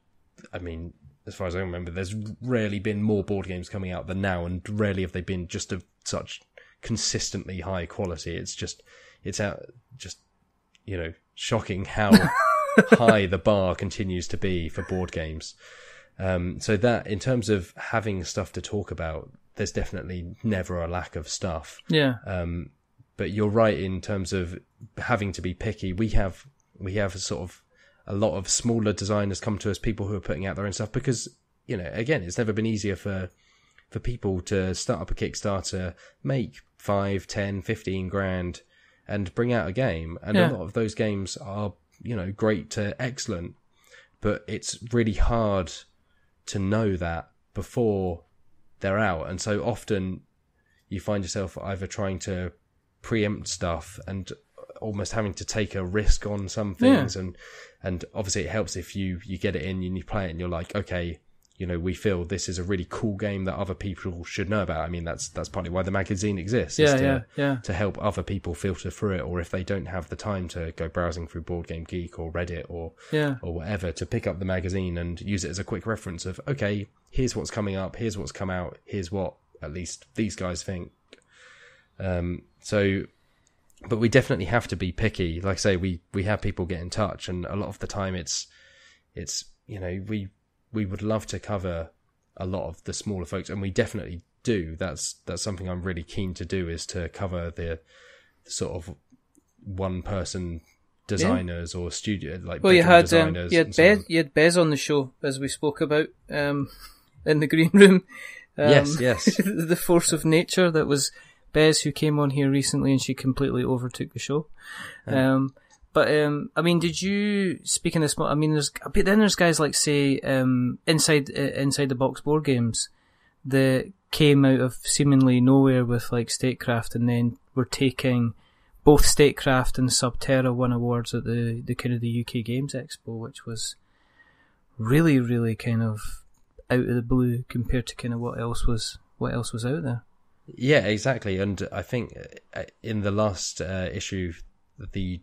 I mean, as far as I remember, there's rarely been more board games coming out than now, and rarely have they been just of such consistently high quality. It's just, it's out, just, you know, shocking how <laughs> high the bar continues to be for board games. Um, so that, in terms of having stuff to talk about, there's definitely never a lack of stuff Yeah, Um, but you're right in terms of having to be picky. We have we have sort of a lot of smaller designers come to us, people who are putting out their own stuff because you know again it's never been easier for for people to start up a Kickstarter, make five, ten, fifteen grand, and bring out a game. And Yeah. a lot of those games are you know great to excellent, but it's really hard to know that before they're out, and so often you find yourself either trying to preempt stuff and almost having to take a risk on some things Yeah. and and obviously it helps if you you get it in and you play it and you're like okay you know we feel this is a really cool game that other people should know about i mean that's that's partly why the magazine exists Yeah, to, yeah, yeah. to help other people filter through it or if they don't have the time to go browsing through board game geek or reddit or Yeah. or whatever to pick up the magazine and use it as a quick reference of okay here's what's coming up here's what's come out here's what at least these guys think um so but we definitely have to be picky like i say we we have people get in touch and a lot of the time it's it's you know we we would love to cover a lot of the smaller folks and we definitely do that's that's something i'm really keen to do is to cover the, the sort of one person designers or studio like Well, you had um, you had so Bez, on. you had Bez on the show as we spoke about um, <laughs> in the green room. Um, Yes, yes. <laughs> the force of nature that was Bez who came on here recently and she completely overtook the show. Um, but um, I mean, did you speaking of small? I mean, there's but then there's guys like say um, inside uh, inside the box board games that came out of seemingly nowhere with like Statecraft and then were taking both Statecraft and Subterra won awards at the, the kind of the UK Games Expo, which was really, really kind of out of the blue compared to kind of what else was what else was out there. Yeah, exactly. And I think uh, in the last uh, issue, the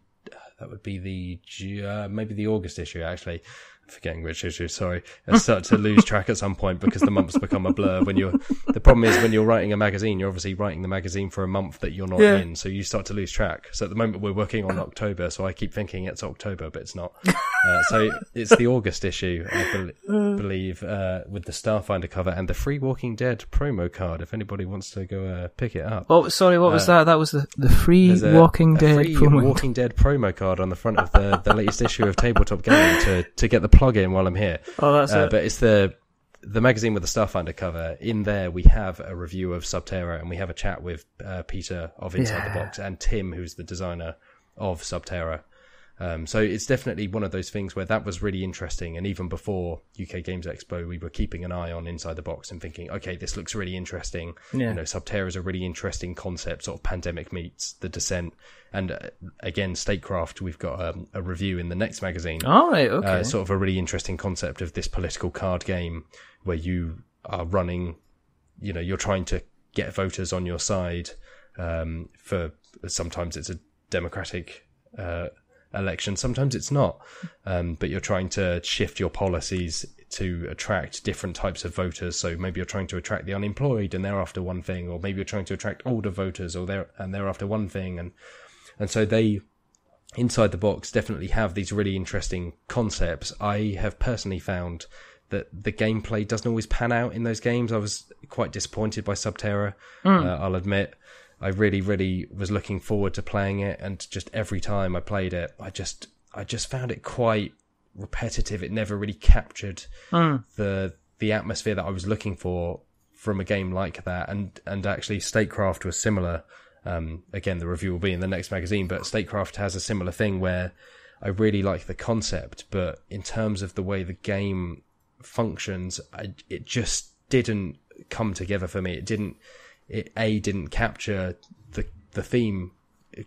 that would be the uh, maybe the August issue. Actually, forgetting which issue. Sorry, I start to lose track at some point because the months become a blur. When you're the problem is when you're writing a magazine, you're obviously writing the magazine for a month that you're not Yeah. in, so you start to lose track. So at the moment we're working on October, so I keep thinking it's October, but it's not. Uh, so it's the August issue, I bel believe, uh, with the Starfinder cover and the Free Walking Dead promo card. If anybody wants to go uh, pick it up. Oh, sorry, what was that? That was the the free a, Walking a Dead free promo. Walking Dead promo card on the front of the, the latest issue of Tabletop Gaming to, to get the plug in while I'm here. oh, that's Uh, it. but it's the the magazine with the Starfinder cover. In there, we have a review of Subterra, and we have a chat with uh, Peter of Inside the Box and Tim, who's the designer of Subterra. Um, so it's definitely one of those things where that was really interesting. And even before UK Games Expo, we were keeping an eye on Inside the Box and thinking, okay, this looks really interesting. Yeah. You know, Subterra is a really interesting concept, sort of pandemic meets the descent. And uh, again, Statecraft, we've got um, a review in the next magazine All right, okay. uh, sort of a really interesting concept of this political card game where you are running, you know, you're trying to get voters on your side. Um, for sometimes it's a democratic uh, election, sometimes it's not, um, but you're trying to shift your policies to attract different types of voters. So maybe you're trying to attract the unemployed, and they're after one thing, or maybe you're trying to attract older voters, or they're and they're after one thing, and and so they inside the box definitely have these really interesting concepts. I have personally found that the gameplay doesn't always pan out in those games. I was quite disappointed by Subterra. Uh, I'll admit. I really, really was looking forward to playing it, and just every time I played it, I just, I just found it quite repetitive. It never really captured the the atmosphere that I was looking for from a game like that. And and actually, Statecraft was similar. Um, again, the review will be in the next magazine, but Statecraft has a similar thing where I really like the concept, but in terms of the way the game functions, I, it just didn't come together for me. It didn't. It a didn't capture the the theme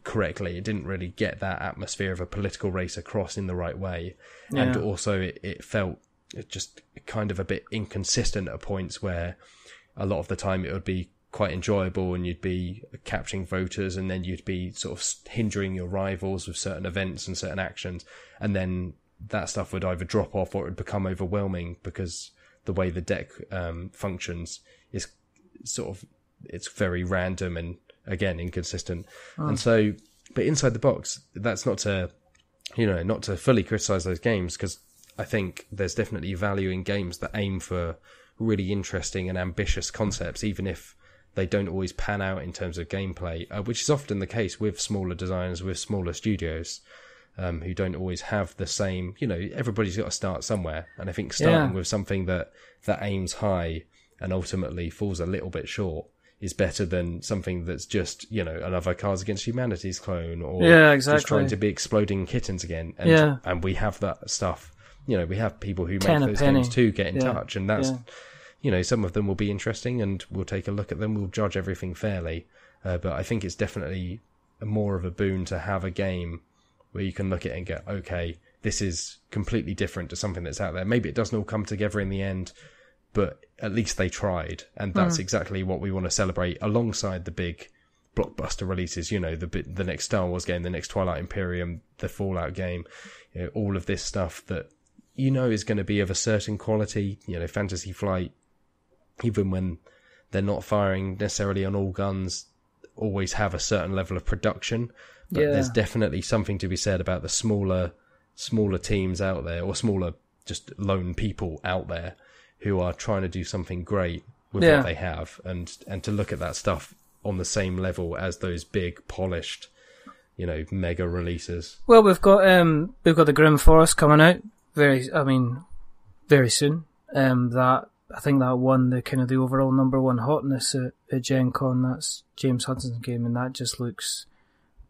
correctly. It didn't really get that atmosphere of a political race across in the right way, and also it, it felt just kind of a bit inconsistent at points where a lot of the time it would be quite enjoyable and you'd be capturing voters and then you'd be sort of hindering your rivals with certain events and certain actions. And then that stuff would either drop off or it would become overwhelming because the way the deck um, functions is sort of it's very random and again inconsistent. And so but inside the box that's not to you know not to fully criticize those games because i think there's definitely value in games that aim for really interesting and ambitious concepts even if they don't always pan out in terms of gameplay uh, which is often the case with smaller designers with smaller studios um, who don't always have the same you know everybody's got to start somewhere and i think starting Yeah. with something that that aims high and ultimately falls a little bit short is better than something that's just you know another Cards Against Humanity's clone or Yeah, exactly. just trying to be exploding kittens again. And, Yeah. and we have that stuff. You know, we have people who Ten make those penny. games too get in Yeah. touch, and that's. You know, some of them will be interesting, and we'll take a look at them. We'll judge everything fairly, uh, but I think it's definitely more of a boon to have a game where you can look at it and go, okay, this is completely different to something that's out there. Maybe it doesn't all come together in the end, but at least they tried, and that's mm. exactly what we want to celebrate alongside the big blockbuster releases. You know, the the next Star Wars game, the next Twilight Imperium, the Fallout game, you know, all of this stuff that you know is going to be of a certain quality. You know, Fantasy Flight, even when they're not firing necessarily on all guns, always have a certain level of production. But yeah. there's definitely something to be said about the smaller smaller teams out there or smaller just lone people out there who are trying to do something great with yeah. what they have and and to look at that stuff on the same level as those big polished you know mega releases well we've got um we've got the Grimm Forest coming out very i mean very soon um that i think that won the kind of the overall number one hotness at, at gen con that's james hudson's game and that just looks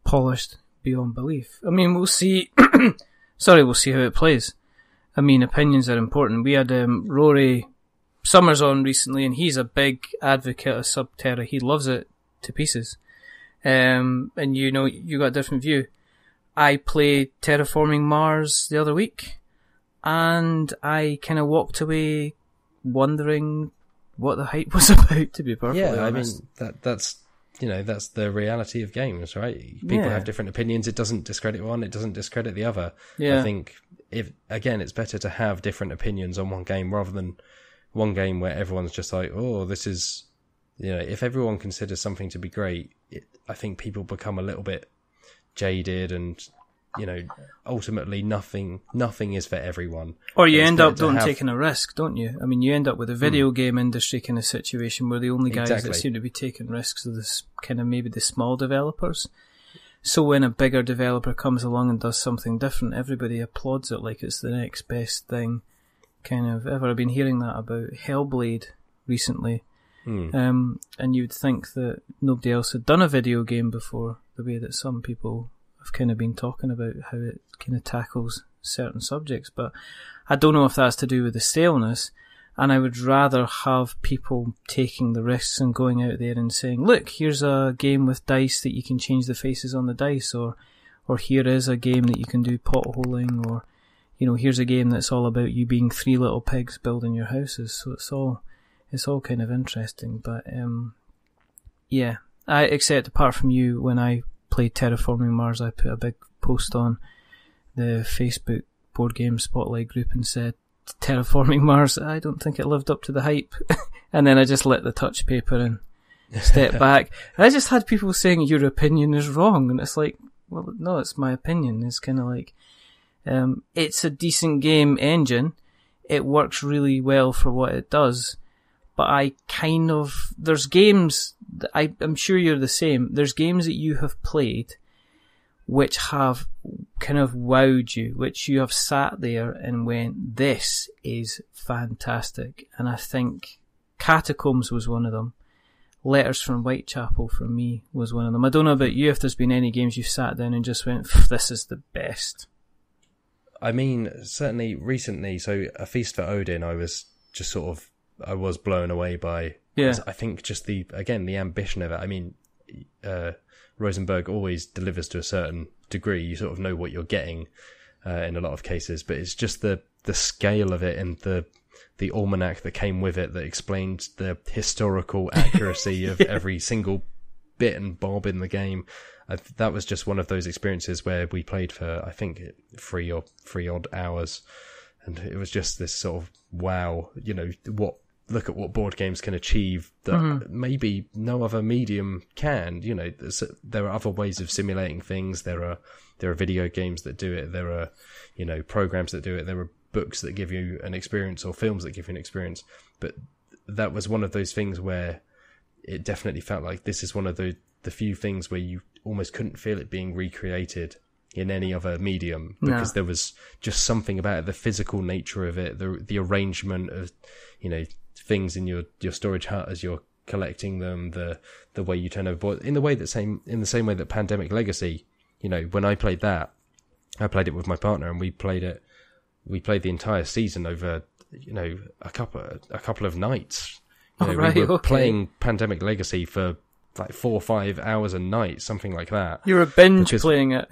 polished beyond belief i mean we'll see <coughs> sorry we'll see how it plays I mean, opinions are important. We had um, Rory Summers on recently, and he's a big advocate of Subterra. He loves it to pieces. Um, and you know, you got a different view. I played Terraforming Mars the other week, and I kind of walked away wondering what the hype <laughs> was about. To be perfectly yeah, honest. I mean that that's you know that's the reality of games, right? People yeah. have different opinions. It doesn't discredit one. It doesn't discredit the other. Yeah. I think if again, it's better to have different opinions on one game rather than one game where everyone's just like, oh, this is you know, if everyone considers something to be great, it, I think people become a little bit jaded and you know, ultimately nothing nothing is for everyone. Or you end up don't have... taking a risk, don't you? I mean, you end up with a video mm. game industry kind of situation where the only guys exactly. that seem to be taking risks are this kind of maybe the small developers. So when a bigger developer comes along and does something different, everybody applauds it like it's the next best thing. Kind of ever. I've been hearing that about Hellblade recently. Mm. Um, and you'd think that nobody else had done a video game before, the way that some people I've kind of been talking about how it kind of tackles certain subjects, but I don't know if that's to do with the staleness. And I would rather have people taking the risks and going out there and saying, look, here's a game with dice that you can change the faces on the dice, or, or here is a game that you can do potholing, or, you know, here's a game that's all about you being three little pigs building your houses. So it's all, it's all kind of interesting. But, um, yeah, I, except apart from you, when I played Terraforming Mars, I put a big post on the Facebook board game spotlight group and said, Terraforming Mars, I don't think it lived up to the hype. <laughs> and then I just lit the touch paper and stepped <laughs> back. And I just had people saying your opinion is wrong. And it's like, well, no, it's my opinion. It's kind of like, um, it's a decent game engine. It works really well for what it does but I kind of there's games I I'm sure you're the same. There's games that you have played which have kind of wowed you, which you have sat there and went, "This is fantastic." And I think Catacombs was one of them. Letters from Whitechapel for me was one of them. I don't know about you if there's been any games you've sat down and just went, "This is the best." I mean, certainly recently. So, A Feast for Odin, I was just sort of I was blown away by. Yeah. I think just the again the ambition of it. I mean, uh, Rosenberg always delivers to a certain degree. You sort of know what you're getting uh, in a lot of cases, but it's just the the scale of it and the the almanac that came with it that explained the historical <laughs> accuracy of yeah. every single bit and bob in the game. I, that was just one of those experiences where we played for I think three or three odd hours, and it was just this sort of wow. You know what look at what board games can achieve that mm-hmm. maybe no other medium can. You know, there are other ways of simulating things. There are there are video games that do it. There are you know programs that do it. There are books that give you an experience or films that give you an experience. But that was one of those things where it definitely felt like this is one of the the few things where you almost couldn't feel it being recreated in any other medium because no. there was just something about it, the physical nature of it, the the arrangement of you know things in your your storage hut as you're collecting them, the the way you turn over board, in the way that same in the same way that Pandemic Legacy, you know, when I played that, I played it with my partner and we played it, we played the entire season over you know a couple a couple of nights. You know, right, we were okay. playing Pandemic Legacy for like four or five hours a night, something like that. You're a binge Because- playing it.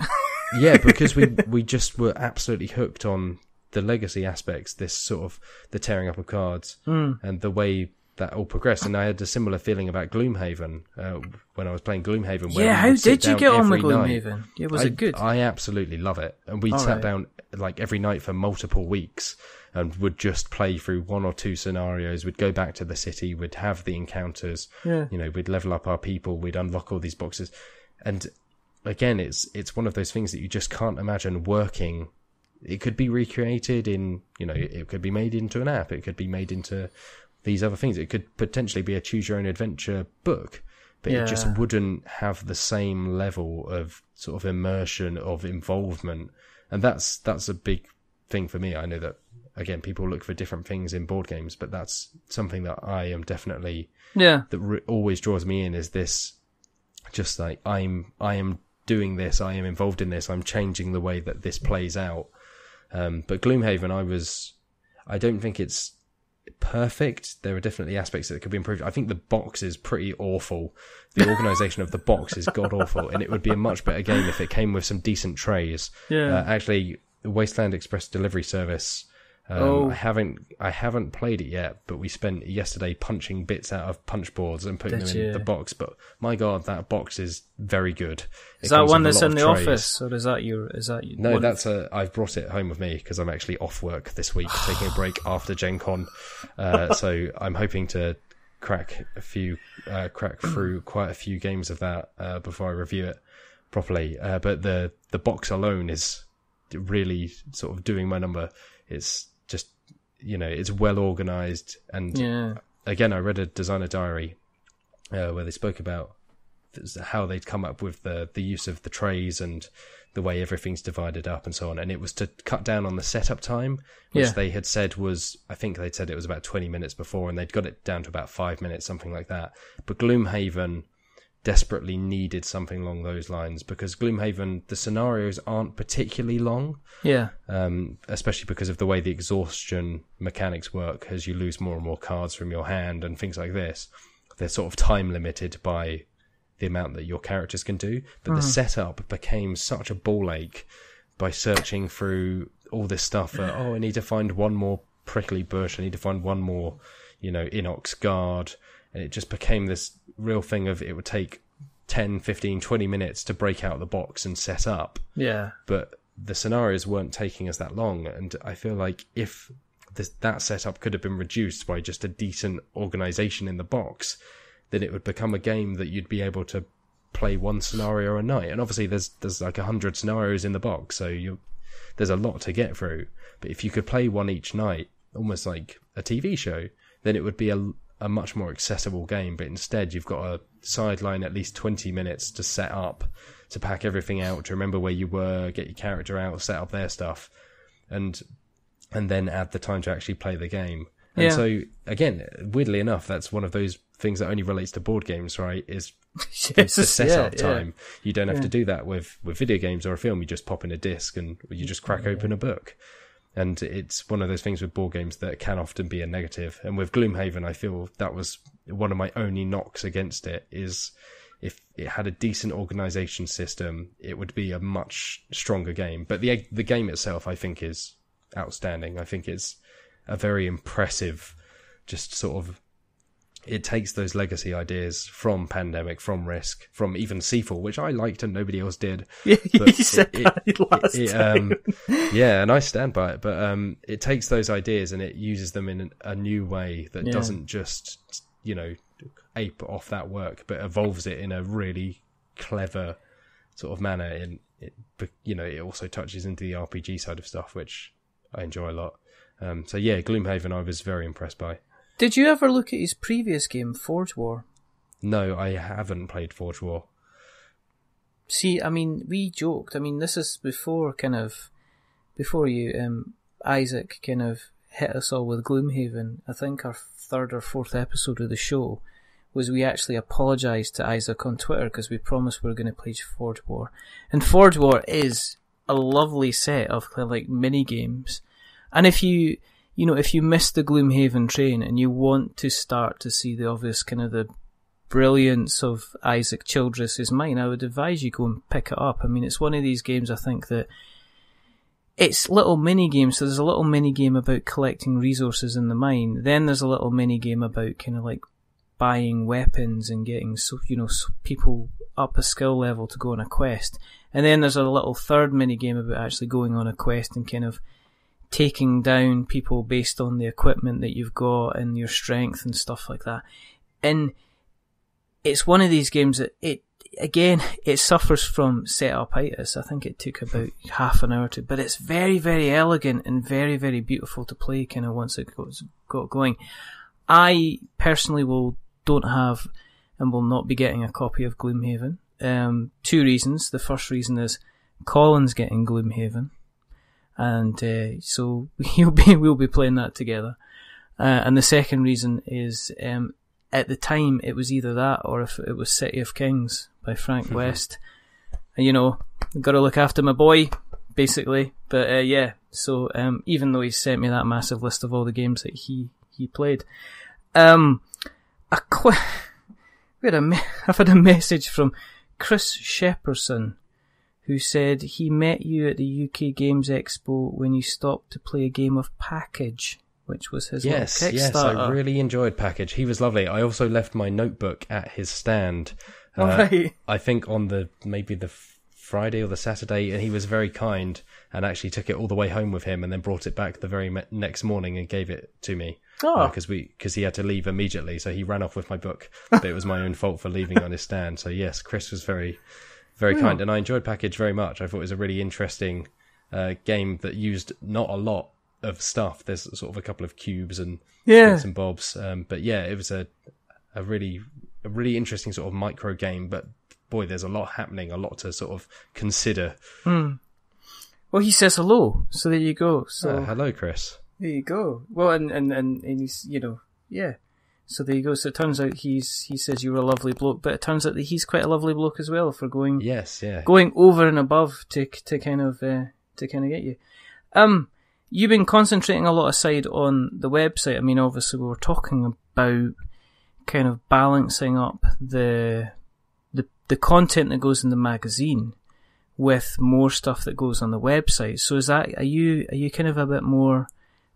yeah, because we <laughs> we just were absolutely hooked on the legacy aspects, this sort of the tearing up of cards Hmm. and the way that all progressed. And I had a similar feeling about Gloomhaven uh, when I was playing Gloomhaven. where yeah, how did you get on with. Gloomhaven? Yeah, was I, it good? I absolutely love it, and we All sat right. down like every night for multiple weeks and would just play through one or two scenarios. We'd go back to the city, we'd have the encounters, yeah. you know we'd level up our people we'd unlock all these boxes and again it's it's one of those things that you just can't imagine working it could be recreated in you know it could be made into an app it could be made into these other things. It could potentially be a choose your own adventure book but it just wouldn't have the same level of sort of immersion of involvement. And that's that's a big thing for me. I know that again people look for different things in board games but that's something that i am definitely Yeah. that re- always draws me in is this just like i'm i am doing this i am involved in this i'm changing the way that this plays out um but gloomhaven i was i don't think it's perfect. There are definitely aspects that could be improved. I think the box is pretty awful. The <laughs> organization of the box is god awful and it would be a much better game if it came with some decent trays. Yeah. uh, actually the wasteland express delivery service um, Oh. I haven't I haven't played it yet, but we spent yesterday punching bits out of punch boards and putting Did them in you? the box. But my god, that box is very good. It is that one that's in the trays. office, or is that your? Is that your No, one- that's a. I've brought it home with me because I'm actually off work this week, <sighs> taking a break after Gen Con. Uh, so <laughs> I'm hoping to crack a few, uh, crack through quite a few games of that uh, before I review it properly. Uh, but the the box alone is really sort of doing my number. It's you know it's well organized and yeah. again, I read a designer diary uh, where they spoke about how they'd come up with the the use of the trays and the way everything's divided up and so on, and it was to cut down on the setup time, which Yeah. they had said was I think they'd said it was about twenty minutes before, and they'd got it down to about five minutes, something like that. But Gloomhaven desperately needed something along those lines because Gloomhaven the scenarios aren't particularly long Yeah. um, especially because of the way the exhaustion mechanics work as you lose more and more cards from your hand and things like this. They're sort of time limited by the amount that your characters can do. But the setup became such a ball ache by searching through all this stuff. Uh, oh, I need to find one more prickly bush. I need to find one more, you know, inox guard. And it just became this real thing of it would take 10, 15, 20 minutes to break out the box and set up. Yeah. but the scenarios weren't taking us that long and i feel like if this, that setup could have been reduced by just a decent organization in the box then it would become a game that you'd be able to play one scenario a night. And obviously there's there's like a hundred scenarios in the box so you there's a lot to get through. But if you could play one each night almost like a tv show then it would be a, a much more accessible game but instead you've got to sideline at least 20 minutes to set up to pack everything out, to remember where you were, get your character out, set up their stuff, and and then add the time to actually play the game. And Yeah. so again, weirdly enough, that's one of those things that only relates to board games, right? Is <laughs> the, Yes, the setup yeah. time. You don't have Yeah. to do that with with video games or a film. You just pop in a disc and you just crack open a book. And it's one of those things with board games that can often be a negative. And with Gloomhaven, I feel that was one of my only knocks against it is if it had a decent organization system, it would be a much stronger game. But the the game itself, I think, is outstanding. I think it's a very impressive, just sort of. It takes those legacy ideas from Pandemic, from Risk, from even Seafall, which I liked and nobody else did. Yeah, <laughs> you But said it- that <laughs> last It, time. um, <laughs> yeah, and I stand by it. But um, it takes those ideas and it uses them in a new way that Yeah. doesn't just, you know, ape off that work, but evolves it in a really clever sort of manner. And it, you know, it also touches into the RPG side of stuff, which I enjoy a lot. Um, so yeah, Gloomhaven, I was very impressed by. Did you ever look at his previous game, Forge War? No, I haven't played Forge War. See, I mean, we joked. I mean, this is before kind of before you, um, Isaac, kind of hit us all with Gloomhaven. I think our third or fourth episode of the show was we actually apologised to Isaac on Twitter because we promised we were going to play Forge War, and Forge War is a lovely set of kind of like mini games. And if you you know, if you miss the Gloomhaven train and you want to start to see the obvious kind of the brilliance of Isaac Childres's mind, I would advise you go and pick it up. I mean, it's one of these games I think that it's little mini games. So there's a little mini game about collecting resources in the mine. Then there's a little mini game about kind of like buying weapons and getting so you know so people up a skill level to go on a quest. And then there's a little third mini game about actually going on a quest and kind of taking down people based on the equipment that you've got and your strength and stuff like that. And it's one of these games that it again <laughs> it suffers from setupitis. I think it took about <laughs> half an hour to, but it's very very elegant and very very beautiful to play. Kind of once it goes got going. I personally will don't have and will not be getting a copy of Gloomhaven. Um, two reasons. The first reason is Colin's getting Gloomhaven, and uh, so <laughs> he'll be we'll be playing that together. Uh, and the second reason is um, at the time it was either that or if it was City of Kings by Frank mm-hmm. West. And you know, got to look after my boy, basically. But uh, yeah, so um, even though he sent me that massive list of all the games that he he played, um, a qu- <laughs> we had a me- <laughs> I've had a message from Chris Shepperson who said he met you at the UK Games Expo when you stopped to play a game of Package, which was his yes, yes. I really enjoyed Package. He was lovely. I also left my notebook at his stand. Uh, right. I think on the maybe the Friday or the Saturday, and he was very kind and actually took it all the way home with him, and then brought it back the very me- next morning and gave it to me. Oh, because uh, we because he had to leave immediately, so he ran off with my book. but it was my own fault for leaving on his stand. So yes, Chris was very, very oh. kind, and I enjoyed Package very much. I thought it was a really interesting uh, game that used not a lot of stuff. There's sort of a couple of cubes and yeah. bits and bobs, um, but yeah, it was a a really a really interesting sort of micro game. But boy, there's a lot happening, a lot to sort of consider. Hmm. Well, he says hello, so there you go. So uh, hello, Chris. There you go. Well, and, and, and, and he's, you know, yeah. So there you go. So it turns out he's, he says you were a lovely bloke, but it turns out that he's quite a lovely bloke as well for going, yes, yeah, going over and above to, to kind of, uh, to kind of get you. Um, you've been concentrating a lot aside on the website. I mean, obviously we were talking about kind of balancing up the, the, the content that goes in the magazine with more stuff that goes on the website. So is that, are you, are you kind of a bit more,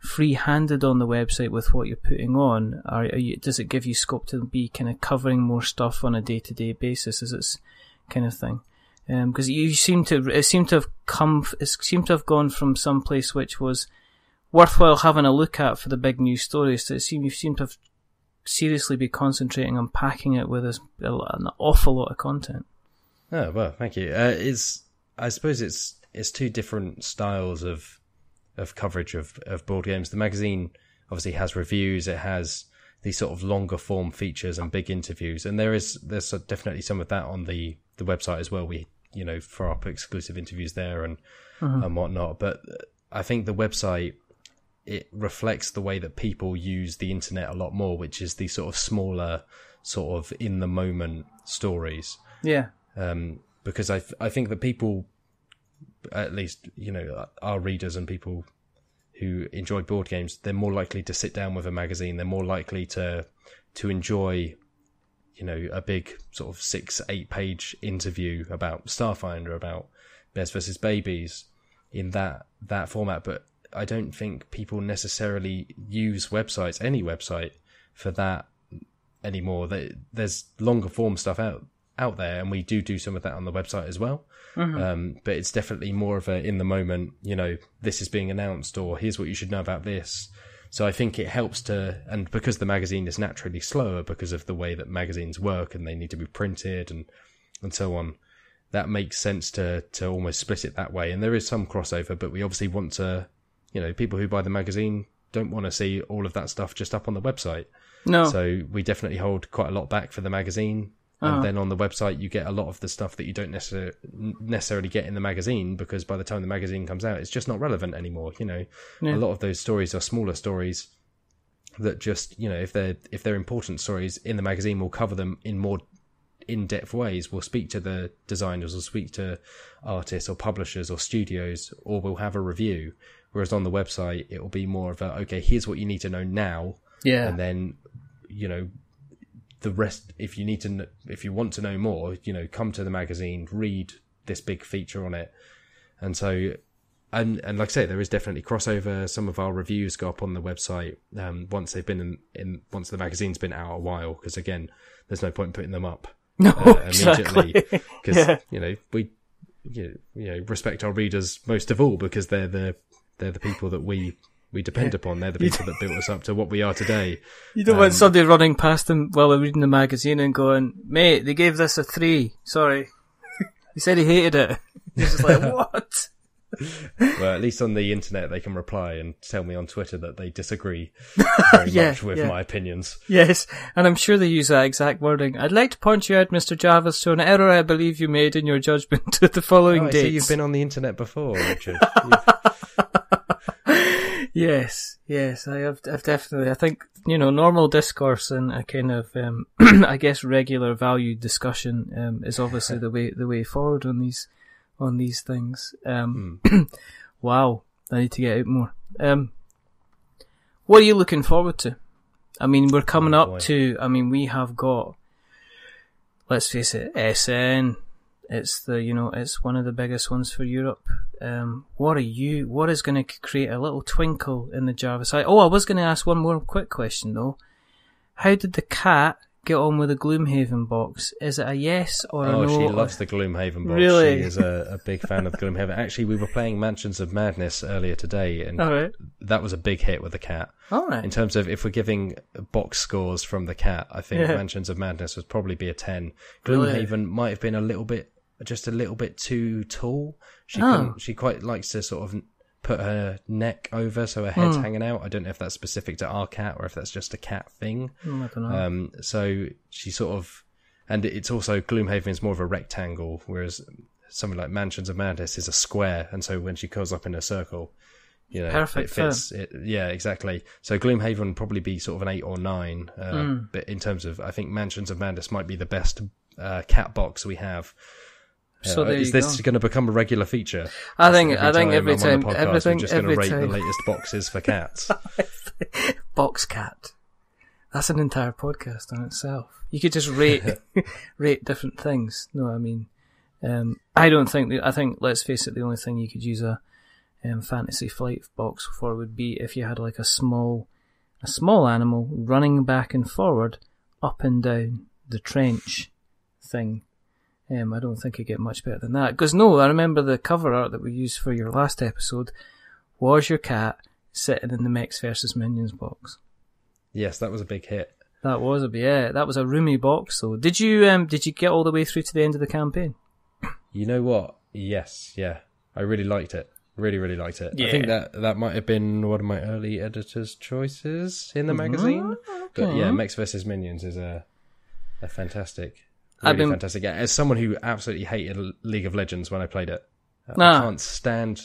free-handed on the website with what you're putting on? Are, are you, does it give you scope to be kind of covering more stuff on a day-to-day basis? Is it kind of thing? Because um, you seem to, it seemed to have come, it seemed to have gone from some place which was worthwhile having a look at for the big news stories. To it seem you seem to have seriously be concentrating on packing it with an awful lot of content. Oh well, thank you. Uh, I suppose it's it's two different styles of of coverage of, of board games. The magazine obviously has reviews. It has these sort of longer form features and big interviews, and there is there's definitely some of that on the the website as well. We you know for up exclusive interviews there and uh-huh. and whatnot. But I think the website it reflects the way that people use the internet a lot more, which is the sort of smaller, sort of in the moment stories. Yeah. Um, because I th- I think that people at least you know our readers and people who enjoy board games, they're more likely to sit down with a magazine. They're more likely to to enjoy, you know, a big sort of six eight page interview about Starfinder, about Bears versus Babies, in that that format. But I don't think people necessarily use websites, any website, for that anymore. There's longer form stuff out out there, and we do do some of that on the website as well. Mm-hmm. Um, but it's definitely more of a in the moment, you know, this is being announced, or here's what you should know about this. So I think it helps to, and because the magazine is naturally slower because of the way that magazines work and they need to be printed and and so on, that makes sense to to almost split it that way. And there is some crossover, but we obviously want to, you know, people who buy the magazine don't want to see all of that stuff just up on the website. No. So we definitely hold quite a lot back for the magazine and uh-huh. then on the website you get a lot of the stuff that you don't necessarily necessarily get in the magazine because by the time the magazine comes out, it's just not relevant anymore. You know, yeah. a lot of those stories are smaller stories that just you know if they're if they're important stories in the magazine, we'll cover them in more in-depth ways. We'll speak to the designers, or speak to artists, or publishers, or studios, or we'll have a review. Whereas on the website, it will be more of a okay, here's what you need to know now, Yeah. and then you know the rest. If you need to, if you want to know more, you know, come to the magazine, read this big feature on it, and so. And, and like I say, there is definitely crossover. Some of our reviews go up on the website um, once they've been in, in once the magazine's been out a while. Because again, there's no point in putting them up <laughs> no, uh, immediately because Yeah. you know we you know, you know respect our readers most of all because they're the they're the people that we we depend upon. They're the people that built us up to what we are today. <laughs> You don't Um, want somebody running past them while they're reading the magazine and going, mate, they gave this a three. Sorry. <laughs> he said he hated it. <laughs> He's just like, what? Well, at least on the internet they can reply and tell me on Twitter that they disagree very Yeah, much with yeah. my opinions. Yes, and I'm sure they use that exact wording. I'd like to point you out, Mr. Jarvis, to an error I believe you made in your judgment to the following Oh, you've been on the internet before, Richard. Yes, yes, I have. I've definitely. I think you know, normal discourse and a kind of, um, <clears throat> I guess, regular value discussion um, is obviously the way the way forward on these on these things. Um, <clears throat> wow, I need to get out more. Um, what are you looking forward to? I mean, we're coming Oh, up boy. to. I mean, we have got. Let's face it, Essen. It's the you know it's one of the biggest ones for Europe. Um, what are you? What is going to create a little twinkle in the Jarvis eye? Oh, I was going to ask one more quick question though. How did the cat get on with the Gloomhaven box? Is it a yes or a no? Oh, she loves the Gloomhaven box. Really? She is a, a big fan of Gloomhaven. Actually, we were playing Mansions of Madness earlier today, and right, that was a big hit with the cat. all right. In terms of if we're giving box scores from the cat, I think Yeah. Mansions of Madness would probably be a 10. Really? Gloomhaven might have been a little bit, just a little bit too tall. She Oh. couldn't, she quite likes to sort of put her neck over so her head's Hmm. hanging out. I don't know if that's specific to our cat or if that's just a cat thing. Mm, I don't know. Um, so she sort of, and it's also Gloomhaven is more of a rectangle, whereas something like Mansions of Madness is a square, and so when she curls up in a circle, you know, Perfect it fits. It, yeah, exactly. So Gloomhaven would probably be sort of an eight or nine, uh, Hmm. but in terms of, I think Mansions of Madness might be the best uh, cat box we have. So is this go. going to become a regular feature? I think I think every time podcast, everything we're just going to rate time the latest boxes for cats. <laughs> box cat. That's an entire podcast on itself. You could just rate <laughs> rate different things. No, I mean, um, I don't think. The, I think let's face it. The only thing you could use a um, fantasy flight box for would be if you had like a small a small animal running back and forward, up and down the trench thing. Um, I don't think you get much better than that. Because no, I remember the cover art that we used for your last episode was your cat sitting in the Mechs versus Minions box. yes, that was a big hit. That was a yeah, that was a roomy box So Did you um did you get all the way through to the end of the campaign? You know what? Yes, yeah. I really liked it. Really, really liked it. I think that that might have been one of my early editor's choices in the magazine. But okay. yeah, Mechs vs Minions is a a fantastic, really been- fantastic. As someone who absolutely hated League of Legends when I played it, I Ah. can't stand,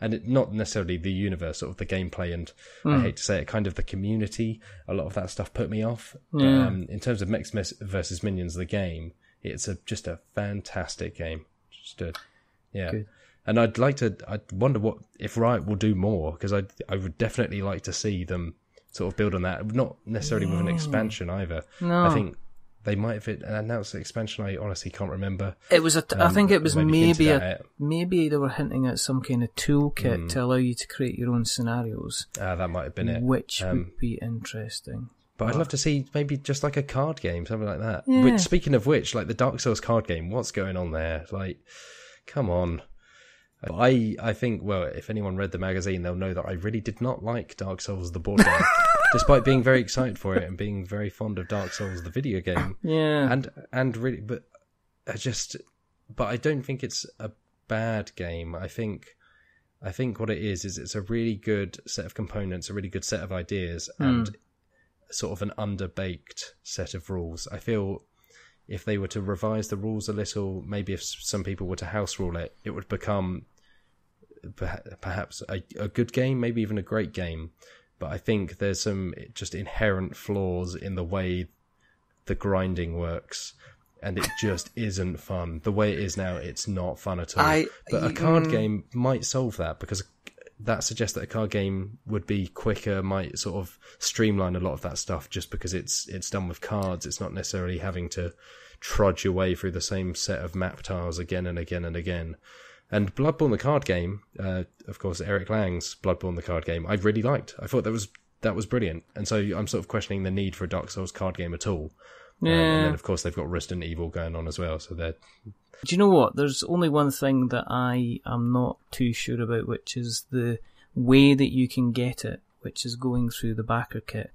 and it, not necessarily the universe, sort of the gameplay, and Hmm. I hate to say it, kind of the community. A lot of that stuff put me off. But, um, in terms of Mechs versus Minions, the game, it's a just a fantastic game. Just a, yeah. Good. And I'd like to. I wonder what if Riot will do more because I I would definitely like to see them sort of build on that. Not necessarily with an expansion either. No. I think they might have announced the expansion. I honestly can't remember. It was a. T- I Um, think it was maybe maybe a. Maybe they were hinting at some kind of toolkit Hmm. to allow you to create your own scenarios, Ah, that might have been it. which Um, would be interesting. But I'd love to see maybe just like a card game, something like that. Yeah. Which, speaking of which, like the Dark Souls card game, what's going on there? Like, come on. I I think well, if anyone read the magazine, they'll know that I really did not like Dark Souls the board game, <laughs> despite being very excited for it and being very fond of Dark Souls the video game, <laughs> Yeah. and and really, but I just, but I don't think it's a bad game. I think. I think what it is is it's a really good set of components, a really good set of ideas, hmm. and sort of an underbaked set of rules. I feel if they were to revise the rules a little, maybe if some people were to house rule it, it would become perhaps a, a good game, maybe even a great game. But I think there's some just inherent flaws in the way the grinding works. And it just isn't fun. The way it is now, it's not fun at all. I- but a card game might solve that because that suggests that a card game would be quicker, might sort of streamline a lot of that stuff, just because it's it's done with cards. It's not necessarily having to trudge your way through the same set of map tiles again and again and again. And Bloodborne the card game, uh, of course, Eric Lang's Bloodborne the card game, I really liked. I thought that was that was brilliant. And so I'm sort of questioning the need for a Dark Souls card game at all. Yeah. Um, and then of course they've got Resident Evil going on as well, so they're Do you know what? There's only one thing that I am not too sure about, which is the way that you can get it, which is going through the backer kit.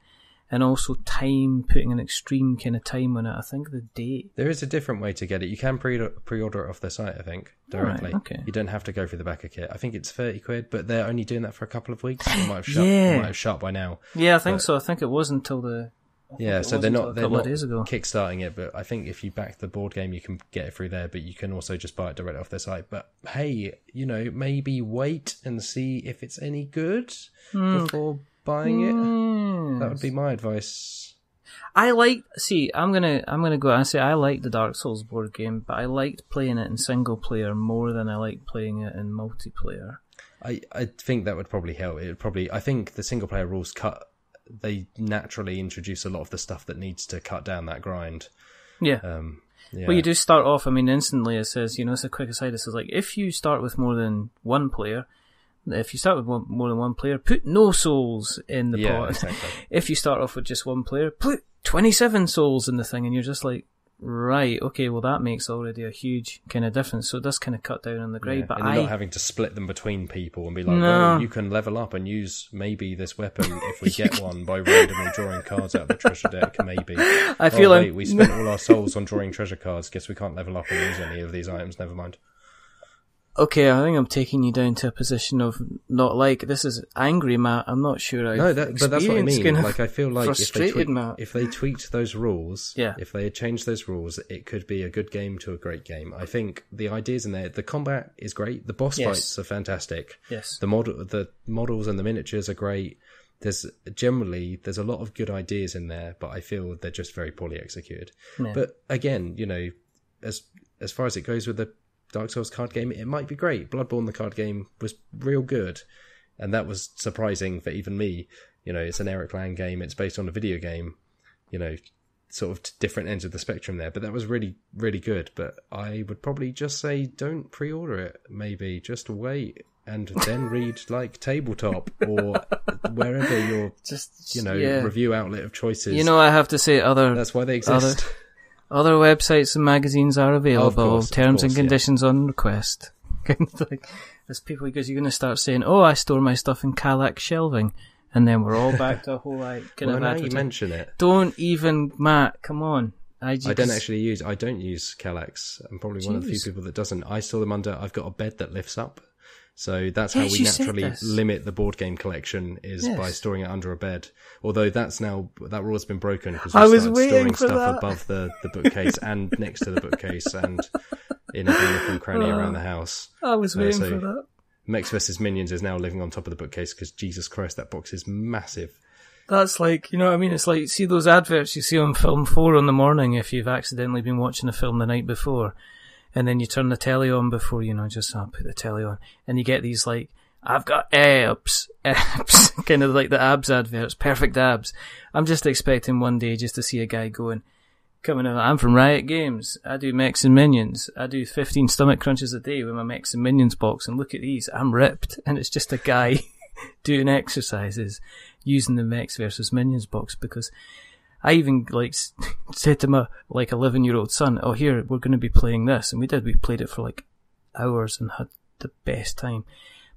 And also time, putting an extreme kind of time on it. I think the date. There is a different way to get it. You can pre pre-order it off their site, I think, directly. Alright, okay. You don't have to go through the backer kit. I think it's thirty quid, but they're only doing that for a couple of weeks. It might have shut. Yeah. Might have shut by now. Yeah, I think But- so. I think it was until the. Yeah, so they're not they're not of days ago. kickstarting it, but I think if you back the board game, you can get it through there. But you can also just buy it direct off their site. But hey, you know, maybe wait and see if it's any good Hmm. before buying it. That would be my advice. I like. See, I'm gonna I'm gonna go out and say I like the Dark Souls board game, but I liked playing it in single player more than I like playing it in multiplayer. I, I think that would probably help. It would probably. I think the single player rules cut. They naturally introduce a lot of the stuff that needs to cut down that grind. Yeah. Um, yeah. Well, you do start off. I mean, instantly it says, you know, it's a quick aside. It says like, if you start with more than one player, if you start with one, more than one player, put no souls in the Yeah, pot. exactly. <laughs> if you start off with just one player, put twenty-seven souls in the thing, and you're just like, right, okay, well that makes already a huge kind of difference. So it does kind of cut down on the grade. Yeah, But and you're I, not having to split them between people and be like, No. well, you can level up and use maybe this weapon if we get <laughs> one by randomly drawing cards out of the treasure deck, maybe. I feel oh, like wait, we spent <laughs> all our souls on drawing treasure cards. Guess we can't level up and use any of these items. Never mind. Okay, I think I'm taking you down to a position of not like this is angry, Matt. I'm not sure. I've No, that, but that's what I mean. kind of Like, I feel <laughs> like if they, tweak, Matt. if they tweaked those rules, Yeah. if they had changed those rules, it could be a good game to a great game. I think the ideas in there, the combat is great. The boss Yes. fights are fantastic. yes, The model, the models and the miniatures are great. There's generally there's a lot of good ideas in there, but I feel they're just very poorly executed. Yeah. But again, you know, as as far as it goes with the Dark Souls card game, it might be great. Bloodborne, the card game, was real good, and that was surprising for even me. You know, it's an Eric Lang game. It's based on a video game. You know, sort of different ends of the spectrum there, but that was really really good. But I would probably just say don't pre-order it. Maybe just wait and then read like tabletop or wherever your just you know yeah. review outlet of choices. You know, I have to say other that's why they exist. other <laughs> websites and magazines are available. course, terms and course, yeah. conditions on request. <laughs> Like, as people, because you're going to start saying, "Oh, I store my stuff in Kallax shelving," and then we're all back to a whole like kind well, of now you mention it. Don't even, Matt. Come on. I, just, I don't actually use. I don't use Kallax. I'm probably one of the few people that doesn't. I store them under. I've got a bed that lifts up, so that's how we naturally limit the board game collection is by storing it under a bed. Although that's now that rule's been broken because I we was storing stuff that. above the the bookcase <laughs> and next to the bookcase and in nook and cranny around the house. I was Uh, waiting so- for that. Mechs vs Minions is now living on top of the bookcase because Jesus Christ, that box is massive. That's like, you know what I mean? It's like, see those adverts you see on film four in the morning if you've accidentally been watching a film the night before. And then you turn the telly on before, you know, just uh, put the telly on. And you get these like, I've got abs, <laughs> abs, kind of like the abs adverts, perfect abs. I'm just expecting one day just to see a guy going, coming in, I'm from Riot Games. I do mechs and minions. I do 15 stomach crunches a day with my mechs and minions box. And look at these, I'm ripped. <laughs> And it's just a guy <laughs> doing exercises using the mechs versus minions box because I even like <laughs> said to my like 11 year old son, "Oh, here we're going to be playing this," and we did. We played it for like hours and had the best time.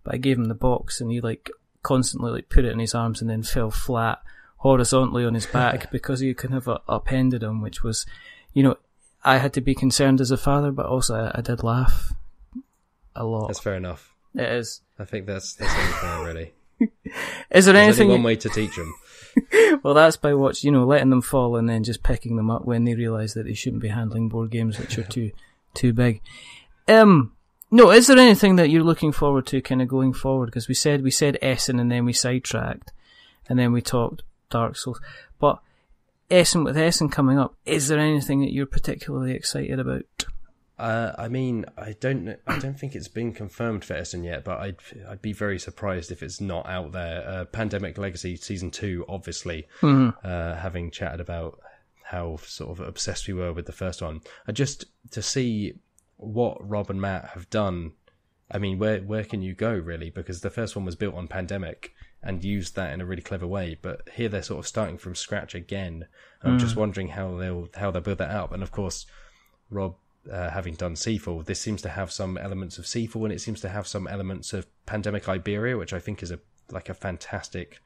But I gave him the box, and he like constantly like put it in his arms and then fell flat horizontally on his back <laughs> because he kind of uh, upended him, which was, you know, I had to be concerned as a father, but also I, I did laugh a lot. That's fair enough. it is. I think that's that's fair, really. <laughs> Is there There's anything? only one way to teach them. <laughs> Well, that's by watch, you know, letting them fall and then just picking them up when they realise that they shouldn't be handling board games which are too too big. Um, no, is there anything that you're looking forward to, kind of going forward? Because we said we said Essen and then we sidetracked, and then we talked Dark Souls. But Essen with Essen coming up, is there anything that you're particularly excited about? Uh, I mean, I don't, I don't think it's been confirmed for Essen yet, but I'd, I'd be very surprised if it's not out there. Uh, Pandemic Legacy season two, obviously, uh, having chatted about how sort of obsessed we were with the first one. I just to see what Rob and Matt have done. I mean, where where can you go really? Because the first one was built on Pandemic and used that in a really clever way, but here they're sort of starting from scratch again. I'm just wondering how they'll how they'll build that up. And of course, Rob uh, having done Seafall, this seems to have some elements of Seafall, and it seems to have some elements of Pandemic Iberia, which I think is a like a fantastic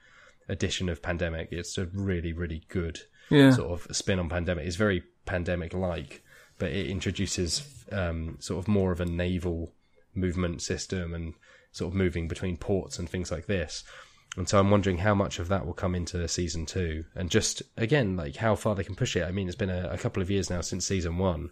addition of Pandemic. It's a really really good Yeah. sort of spin on Pandemic. It's very Pandemic like, but it introduces um, sort of more of a naval movement system and sort of moving between ports and things like this. And so I'm wondering how much of that will come into season two, and just again, like how far they can push it. I mean, it's been a, a couple of years now since season one,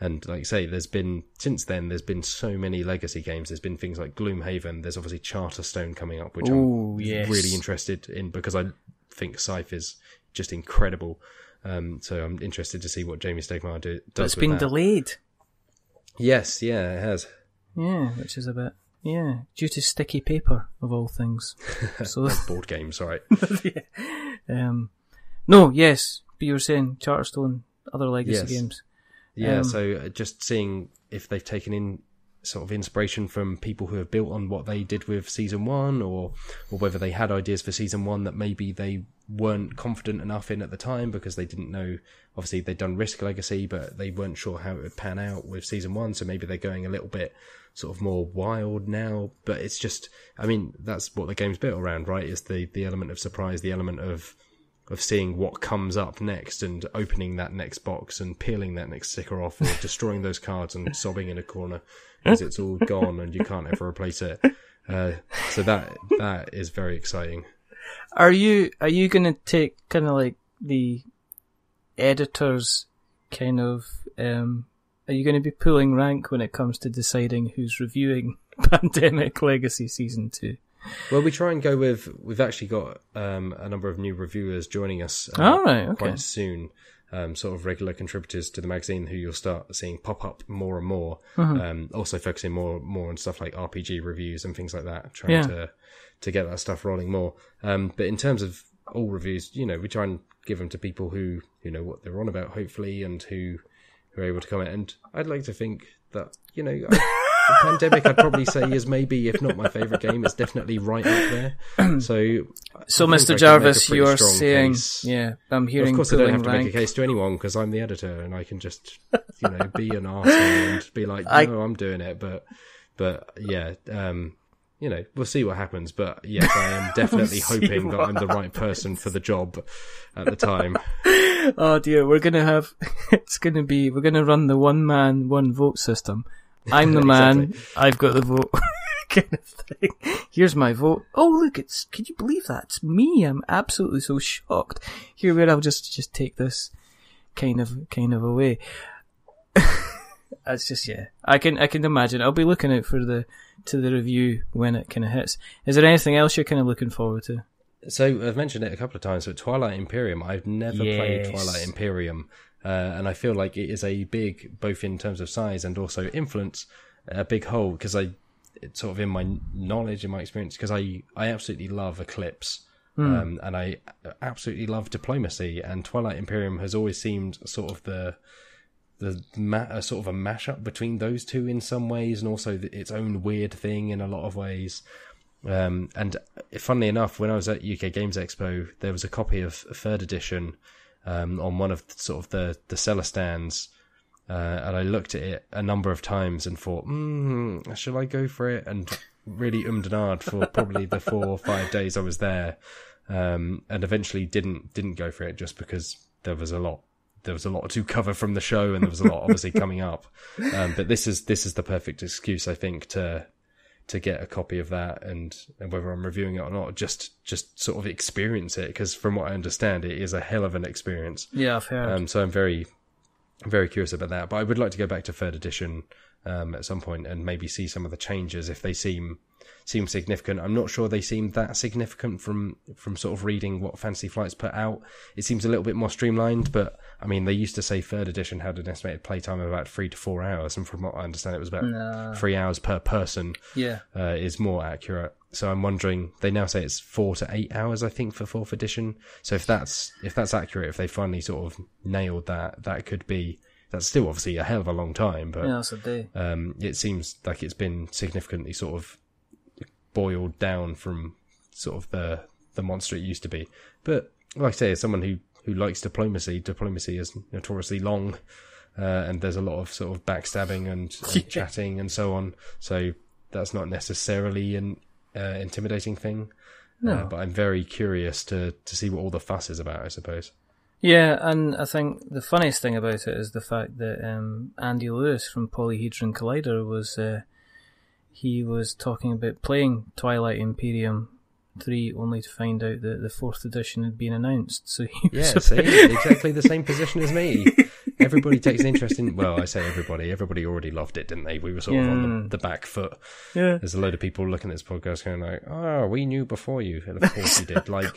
and like I say, there's been since then there's been so many legacy games. There's been things like Gloomhaven. There's obviously Charterstone coming up, which Ooh, I'm yes. really interested in because I think Scythe is just incredible. Um, so I'm interested to see what Jamey Stegmaier do, does. But it's been that. delayed. Yes, yeah, it has. Yeah, which is a bit yeah due to sticky paper of all things. <laughs> So Board games, all right. um, no, yes, but you were saying Charterstone, other legacy Yes. games. Yeah, Um, so uh, just seeing if they've taken in sort of inspiration from people who have built on what they did with season one, or or whether they had ideas for season one that maybe they weren't confident enough in at the time because they didn't know. Obviously, they'd done Risk Legacy, but they weren't sure how it would pan out with season one. So maybe they're going a little bit sort of more wild now. But it's just, I mean, that's what the game's built around, right? Is the the element of surprise, the element of of seeing what comes up next and opening that next box and peeling that next sticker off or destroying those cards and <laughs> sobbing in a corner because it's all gone and you can't ever replace it. Uh, so that that is very exciting. Are you are you going to take kind of like the editors kind of um are you going to be pulling rank when it comes to deciding who's reviewing <laughs> Pandemic Legacy season 2? Well, we try and go with. We've actually got um, a number of new reviewers joining us uh, All right, okay. quite soon. Um, sort of regular contributors to the magazine who you'll start seeing pop up more and more. Mm-hmm. Um, also focusing more more on stuff like RPG reviews and things like that. Trying Yeah. to to get that stuff rolling more. Um, but in terms of all reviews, you know, we try and give them to people who who know what they're on about, hopefully, and who who are able to comment. And I'd like to think that you know. I, the pandemic, I'd probably say is maybe, if not my favourite game, it's definitely right up there. <clears throat> So, So, I I Mr. Jarvis, make a pretty you are saying, case. yeah, I'm hearing. Of course, I don't have to rank. make a case to anyone because I'm the editor and I can just, you know, be an arsehole and be like, no, I'm doing it. But, but yeah, um, you know, we'll see what happens. But yes, I am <laughs> definitely see hoping that I'm the right person for the job at the time. <laughs> Oh dear, we're gonna have, <laughs> it's gonna be, we're gonna run the one man, one vote system. <laughs> I'm the man, I've got the vote. <laughs> kind of thing. Here's my vote. Oh look, it's, can you believe that? It's me. I'm absolutely so shocked. Here where I'll just, just take this kind of, kind of away. <laughs> That's just, yeah. I can, I can imagine. I'll be looking out for the, to the review when it kind of hits. Is there anything else you're kind of looking forward to? So I've mentioned it a couple of times, but Twilight Imperium, I've never played Twilight Imperium, uh, and I feel like it is a big, both in terms of size and also influence, a big hole because I, it's sort of in my knowledge, in my experience, because I, I absolutely love Eclipse, um, and I absolutely love diplomacy, and Twilight Imperium has always seemed sort of the, the ma- a sort of a mashup between those two in some ways, and also th- its own weird thing in a lot of ways. Um, and funnily enough, when I was at UK Games Expo, there was a copy of third edition um, on one of the, sort of the the seller stands, uh, and I looked at it a number of times and thought, mm, "Shall I go for it?" And really ummed and ahed for probably the four or five days I was there, um, and eventually didn't didn't go for it just because there was a lot there was a lot to cover from the show and there was a lot obviously coming up. Um, but this is this is the perfect excuse I think to to get a copy of that and, and whether I'm reviewing it or not, just just sort of experience it because from what I understand, it is a hell of an experience. Yeah, I've heard. Um, so I'm very I'm very curious about that. But I would like to go back to third edition um, at some point and maybe see some of the changes if they seem seem significant. I'm not sure they seem that significant from from sort of reading what Fantasy Flight's put out. It seems a little bit more streamlined, but I mean, they used to say third edition had an estimated playtime of about three to four hours, and from what I understand, it was about three hours per person. Yeah. Uh, is more accurate. So I'm wondering. They now say it's four to eight hours, I think, for fourth edition. So if that's if that's accurate, if they finally sort of nailed that, that could be. That's still obviously a hell of a long time, but Yeah, that's a day. um, it seems like it's been significantly sort of boiled down from sort of the the monster it used to be. But like I say, as someone who who likes diplomacy, diplomacy is notoriously long, uh, and there's a lot of sort of backstabbing and, <laughs> and chatting and so on. So that's not necessarily an uh, intimidating thing. No. Uh, but I'm very curious to to see what all the fuss is about. I suppose. Yeah, and I think the funniest thing about it is the fact that um, Andy Lewis from Polyhedron Collider was uh, he was talking about playing Twilight Imperium three, only to find out that the fourth edition had been announced. So he Yeah, see, exactly the same position as me. <laughs> Everybody takes an interest in. Well, I say everybody. Everybody already loved it, didn't they? We were sort of on the, the back foot. yeah, There's a load of people looking at this podcast going like, "Oh, we knew before you." And of <laughs> course you did. Like,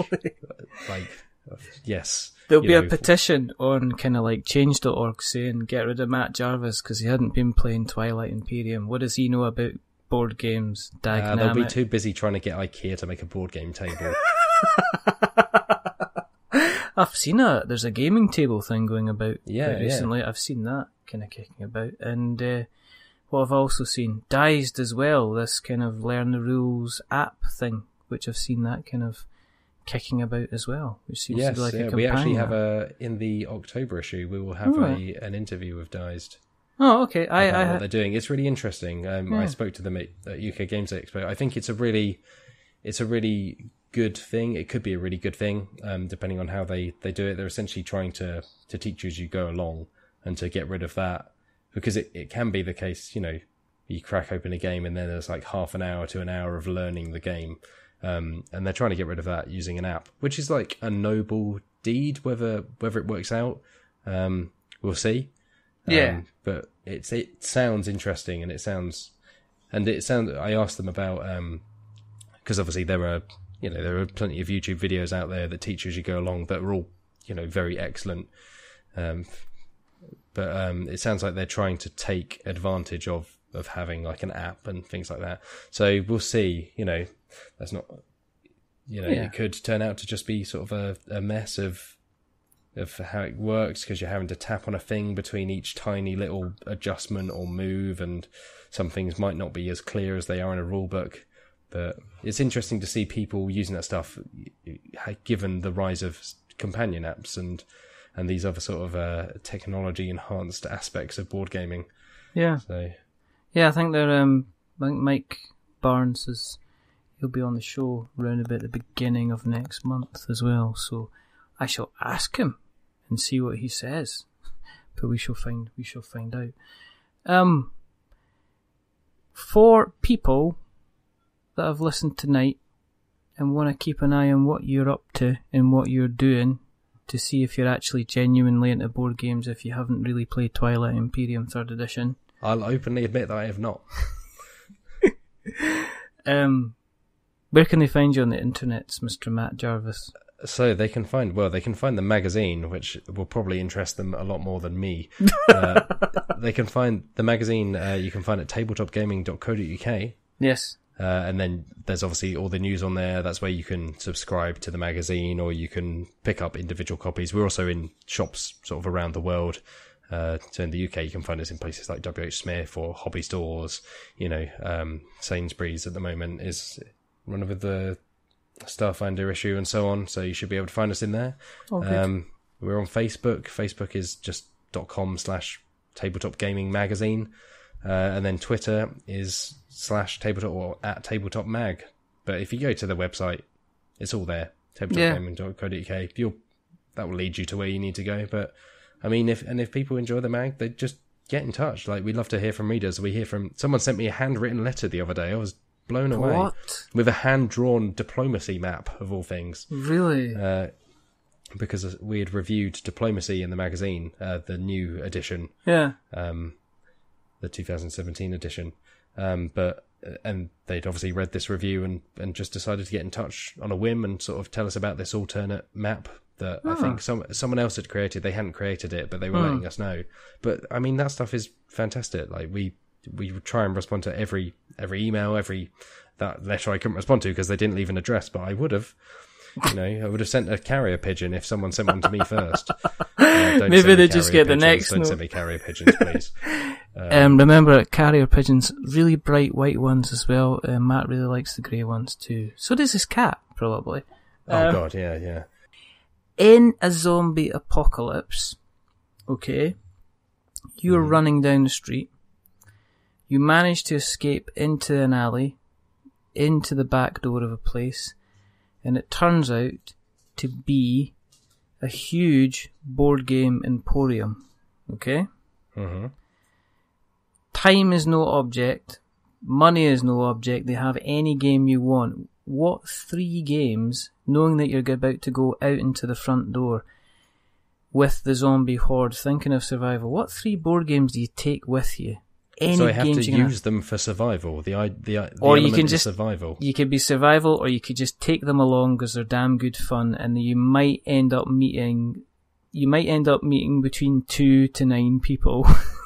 like, uh, yes. There'll be a petition on kind of like change.org saying get rid of Matt Jarvis because he hadn't been playing Twilight Imperium. What does he know about board games? Uh, they'll be too busy trying to get IKEA to make a board game table. <laughs> I've seen a there's a gaming table thing going about Yeah, yeah. recently. I've seen that kind of kicking about, and uh, what I've also seen Dized as well. This kind of learn the rules app thing, which I've seen that kind of kicking about as well, which seems to yes, be like yeah, a we actually have a in the October issue. We will have Oh, a an interview with Dized. Oh, okay. I, I what they're doing. It's really interesting. Um, I spoke to them at, at UK Games Expo. I think it's a really, it's a really good thing. It could be a really good thing, um, depending on how they, they do it. They're essentially trying to, to teach you as you go along and to get rid of that because it, it can be the case, you know, you crack open a game and then there's like half an hour to an hour of learning the game. Um, and they're trying to get rid of that using an app, which is like a noble deed. Whether whether it works out, um, we'll see. Yeah. Um, but it's it sounds interesting and it sounds and it sounds. I asked them about um because obviously there are you know there are plenty of YouTube videos out there that teach as you go along that are all you know very excellent. Um, but um, it sounds like they're trying to take advantage of of having like an app and things like that. So we'll see. You know, that's not. You know, Yeah. it could turn out to just be sort of a, a mess of of how it works because you're having to tap on a thing between each tiny little adjustment or move, and some things might not be as clear as they are in a rule book. But it's interesting to see people using that stuff, given the rise of companion apps and and these other sort of uh, technology enhanced aspects of board gaming. yeah, So yeah. I think they're. Um, I think Mike Barnes is. He'll be on the show round about the beginning of next month as well. So I shall ask him and see what he says. <laughs> But we shall find. We shall find out. Um, for people that have listened tonight and want to keep an eye on what you're up to and what you're doing to see if you're actually genuinely into board games if you haven't really played Twilight Imperium Third Edition. I'll openly admit that I have not. <laughs> Um, where can they find you on the internet, Mr. Matt Jarvis? So they can find well, they can find the magazine, which will probably interest them a lot more than me. <laughs> uh, they can find the magazine. Uh, you can find at tabletopgaming.co.uk. Yes. Uh, and then there's obviously all the news on there. That's where you can subscribe to the magazine or you can pick up individual copies. We're also in shops sort of around the world. Uh, so in the UK, you can find us in places like WH Smith or hobby stores. You know, um, Sainsbury's at the moment is one of the Starfinder issue and so on. So you should be able to find us in there. Oh. Um, we're on Facebook. Facebook is just dot .com slash tabletop gaming magazine. Uh, and then Twitter is slash tabletop or at tabletop mag. But if you go to the website, it's all there. Tabletopgaming.co.uk. You'll, that will lead you to where you need to go. But I mean, if, and if people enjoy the mag, they just get in touch. Like, we love to hear from readers. We hear from, someone sent me a handwritten letter the other day. I was blown away What? with a hand drawn diplomacy map of all things. Really? Uh, because we had reviewed Diplomacy in the magazine, uh, the new edition, Yeah. um, the 2017 edition. Um, but and they'd obviously read this review and and just decided to get in touch on a whim and sort of tell us about this alternate map that I Ah. think some someone else had created. They hadn't created it, but they were Hmm. letting us know. But I mean, that stuff is fantastic. Like we we try and respond to every every email, every that letter I couldn't respond to because they didn't leave an address, but I would have. You know, I would have sent a carrier pigeon if someone sent one to me first. Uh, Maybe they just get the next Don't note. send me carrier pigeons, please. <laughs> Um, remember, carrier pigeons, really bright white ones as well. Uh, Matt really likes the grey ones too. So does his cat, probably. Oh Um, god, yeah, yeah. In a zombie apocalypse, okay, you're Mm-hmm. running down the street. You manage to escape into an alley, into the back door of a place, and it turns out to be a huge board game emporium. Okay? hmm time is no object, money is no object, they have any game you want. What three games, knowing that you're about to go out into the front door with the zombie horde, thinking of survival, what three board games do you take with you? Any So I have games to use them for survival. The the, the Or you element can just- survival. You could be survival, or you could just take them along because they're damn good fun, and you might end up meeting. You might end up meeting between two to nine people,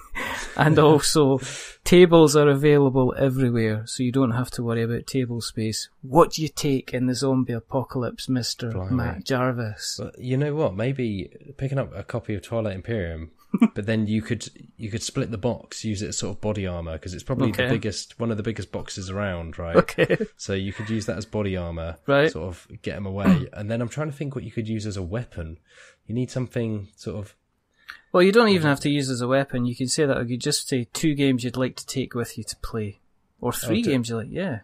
<laughs> and also tables are available everywhere, so you don't have to worry about table space. What do you take in the zombie apocalypse, Mister Matt Jarvis? You know what? Maybe picking up a copy of Twilight Imperium, but then you could you could split the box, use it as sort of body armor because it's probably Okay. the biggest one of the biggest boxes around, right? Okay, So you could use that as body armor, Right. Sort of get them away, and then I'm trying to think what you could use as a weapon. You need something sort of well, you don't even have to use it as a weapon. You can say that, or you just say two games you'd like to take with you to play, or three to- games you like. Yeah.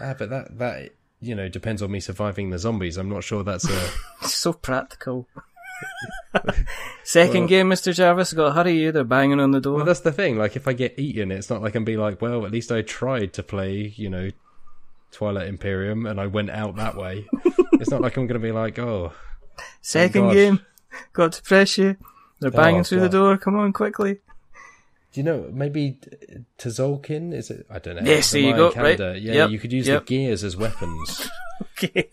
ah, but that that you know depends on me surviving the zombies. I'm not sure that's a <laughs> So practical. <laughs> Second Well- game, Mr. Jarvis, got to hurry you, they're banging on the door. Well, that's the thing. Like, if I get eaten, it's not like I can be like, well, at least I tried to play, you know, Twilight Imperium, and I went out that way. <laughs> it's not like I'm going to be like, oh, Second game, got to press you, they're oh, banging Oh, through the door, come on quickly. Do you know maybe Tzolkin? Is it? I don't know. Yes, there you go, right. Yeah, Yep, you could use yep. the gears as weapons. <laughs> Okay.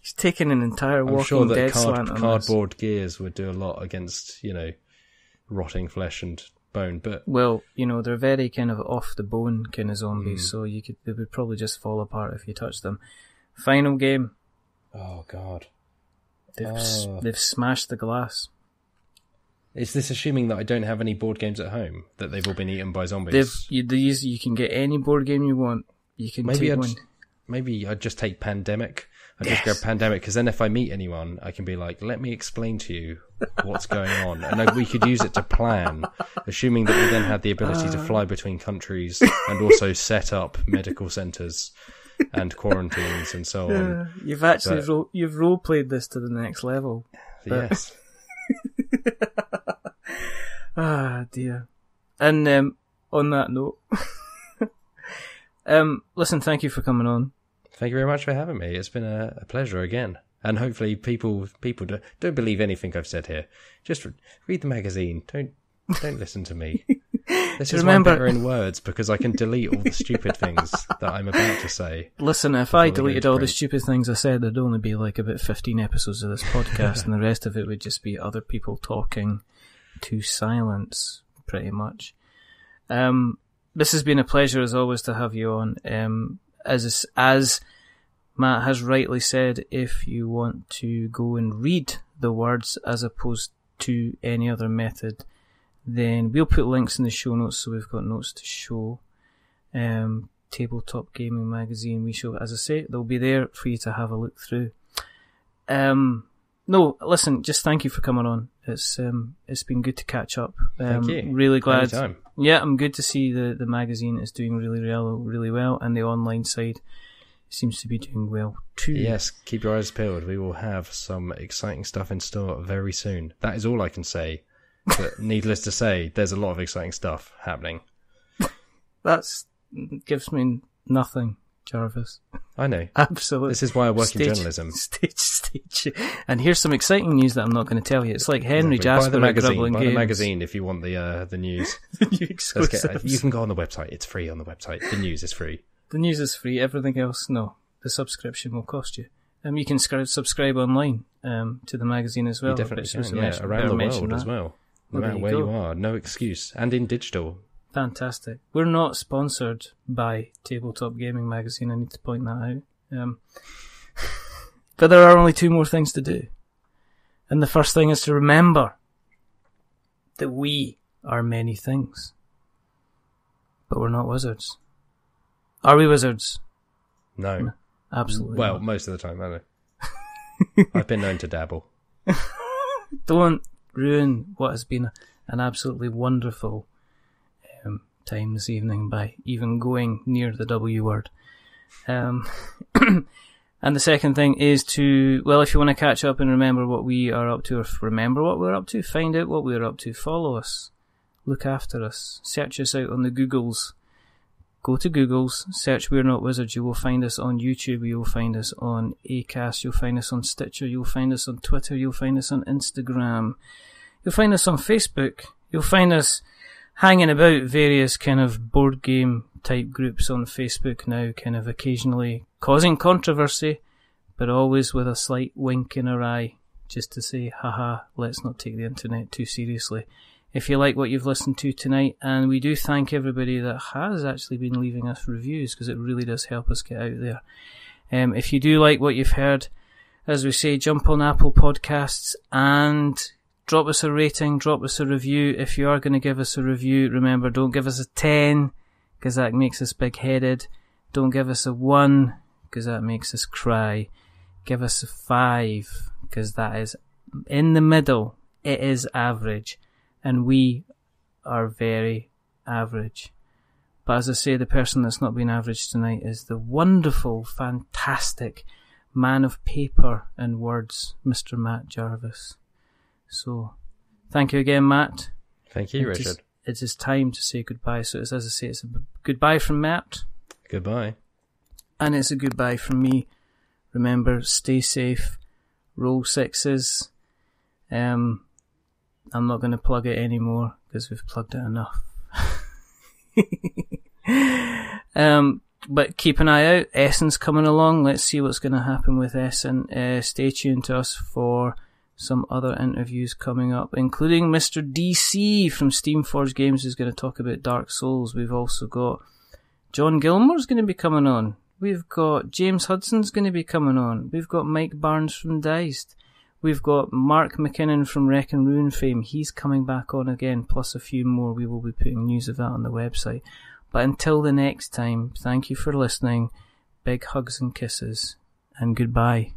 He's taking an entire I'm Walking sure that Dead card, slant on this. cardboard gears would do a lot against, you know, rotting flesh and bone. But Well, you know, they're very kind of off the bone kind of zombies, hmm. so you could they would probably just fall apart if you touch them. Final game, oh god, they've Oh. they've smashed the glass. Is this assuming that I don't have any board games at home that they've all been eaten by zombies? You, these you can get any board game you want. You can Maybe take I'd, one. maybe I'd just take Pandemic. I'd just Yes. grab Pandemic because then if I meet anyone, I can be like, let me explain to you what's going on. And then we could use it to plan, assuming that we then had the ability to fly between countries and also set up medical centres and quarantines and so on. Uh, you've actually but- ro- you've role played this to the next level. yes. <laughs> Ah dear. And um, on that note, <laughs> um, listen, thank you for coming on. Thank you very much for having me. It's been a, a pleasure again. And hopefully people people don't, don't believe anything I've said here. Just read the magazine. Don't don't listen to me. <laughs> This is Remember- why I'm better in words because I can delete all the stupid things that I'm about to say. Listen, if I deleted all the stupid things I said, there'd only be like about 15 episodes of this podcast, <laughs> and the rest of it would just be other people talking to silence, pretty much. Um, this has been a pleasure as always to have you on. Um, as as Matt has rightly said, if you want to go and read the words as opposed to any other method, then we'll put links in the show notes so we've got notes to show. Um, tabletop gaming magazine. We show, as I say, they'll be there for you to have a look through. Um, no, listen, just thank you for coming on. It's um, it's been good to catch up. Um, Thank you. Really glad. Anytime. Yeah, I'm good to see the the magazine is doing really well, really well, and the online side seems to be doing well too. Yes, keep your eyes peeled. We will have some exciting stuff in store very soon. That is all I can say. But <laughs> needless to say, there's a lot of exciting stuff happening. That's gives me nothing, Jarvis. I know. Absolutely. This is why I work Stage- in journalism. <laughs> Stage, stage. And here's some exciting news that I'm not going to tell you. It's like Henry Exactly. Jasper buy the magazine. Buy Games. the magazine if you want the uh, the news. <laughs> The new get, you can go on the website. It's free on the website. The news is free. The news is free. Everything else, no. The subscription will cost you. Um, you can scri- subscribe online um, to the magazine as well. you definitely But it's just can. Yeah, around the world as that. well. Well, No matter where you are, no excuse. And in digital. Fantastic. We're not sponsored by Tabletop Gaming Magazine. I need to point that out. Um, <laughs> but there are only two more things to do. And the first thing is to remember that we are many things. But we're not wizards. Are we wizards? No. Absolutely. Well, not. most of the time, I know. <laughs> I've been known to dabble. <laughs> don't ruin what has been an absolutely wonderful time this evening by even going near the W word. Um, <coughs> and the second thing is to, well, if you want to catch up and remember what we are up to, or remember what we're up to, find out what we're up to, follow us, look after us, search us out on the Googles. Go to Google's, search We're Not Wizards. You will find us on YouTube. You will find us on Acast. You'll find us on Stitcher. You'll find us on Twitter. You'll find us on Instagram. You'll find us on Facebook. You'll find us hanging about various kind of board game type groups on Facebook now, kind of occasionally causing controversy, but always with a slight wink in her eye, just to say, haha, let's not take the internet too seriously. If you like what you've listened to tonight, and we do thank everybody that has actually been leaving us reviews because it really does help us get out there. Um, if you do like what you've heard, as we say, jump on Apple Podcasts and drop us a rating, drop us a review. If you are going to give us a review, remember, don't give us a 10 because that makes us big headed. Don't give us a 1 because that makes us cry. Give us a 5 because that is in the middle. It is average. And we are very average. But as I say, the person that's not been average tonight is the wonderful, fantastic man of paper and words, Mr. Matt Jarvis. So, thank you again, Matt. Thank you, It is- Richard. It is time to say goodbye. So, it's, as I say, it's a b- goodbye from Matt, Goodbye. and it's a goodbye from me. Remember, stay safe, roll sixes. Um, I'm not going to plug it anymore because we've plugged it enough. <laughs> um, but keep an eye out. Essen's coming along. Let's see what's going to happen with Essen. Uh, stay tuned to us for some other interviews coming up, including Mr. DC from Steamforged Games who's going to talk about Dark Souls. We've also got Jon Gilmour's going to be coming on. We've got James Hudson's going to be coming on. We've got Mike Barnes from Dized. We've got Mark McKinnon from Wreck and Ruin fame. He's coming back on again, plus a few more. We will be putting news of that on the website. But until the next time, thank you for listening. Big hugs and kisses, and goodbye.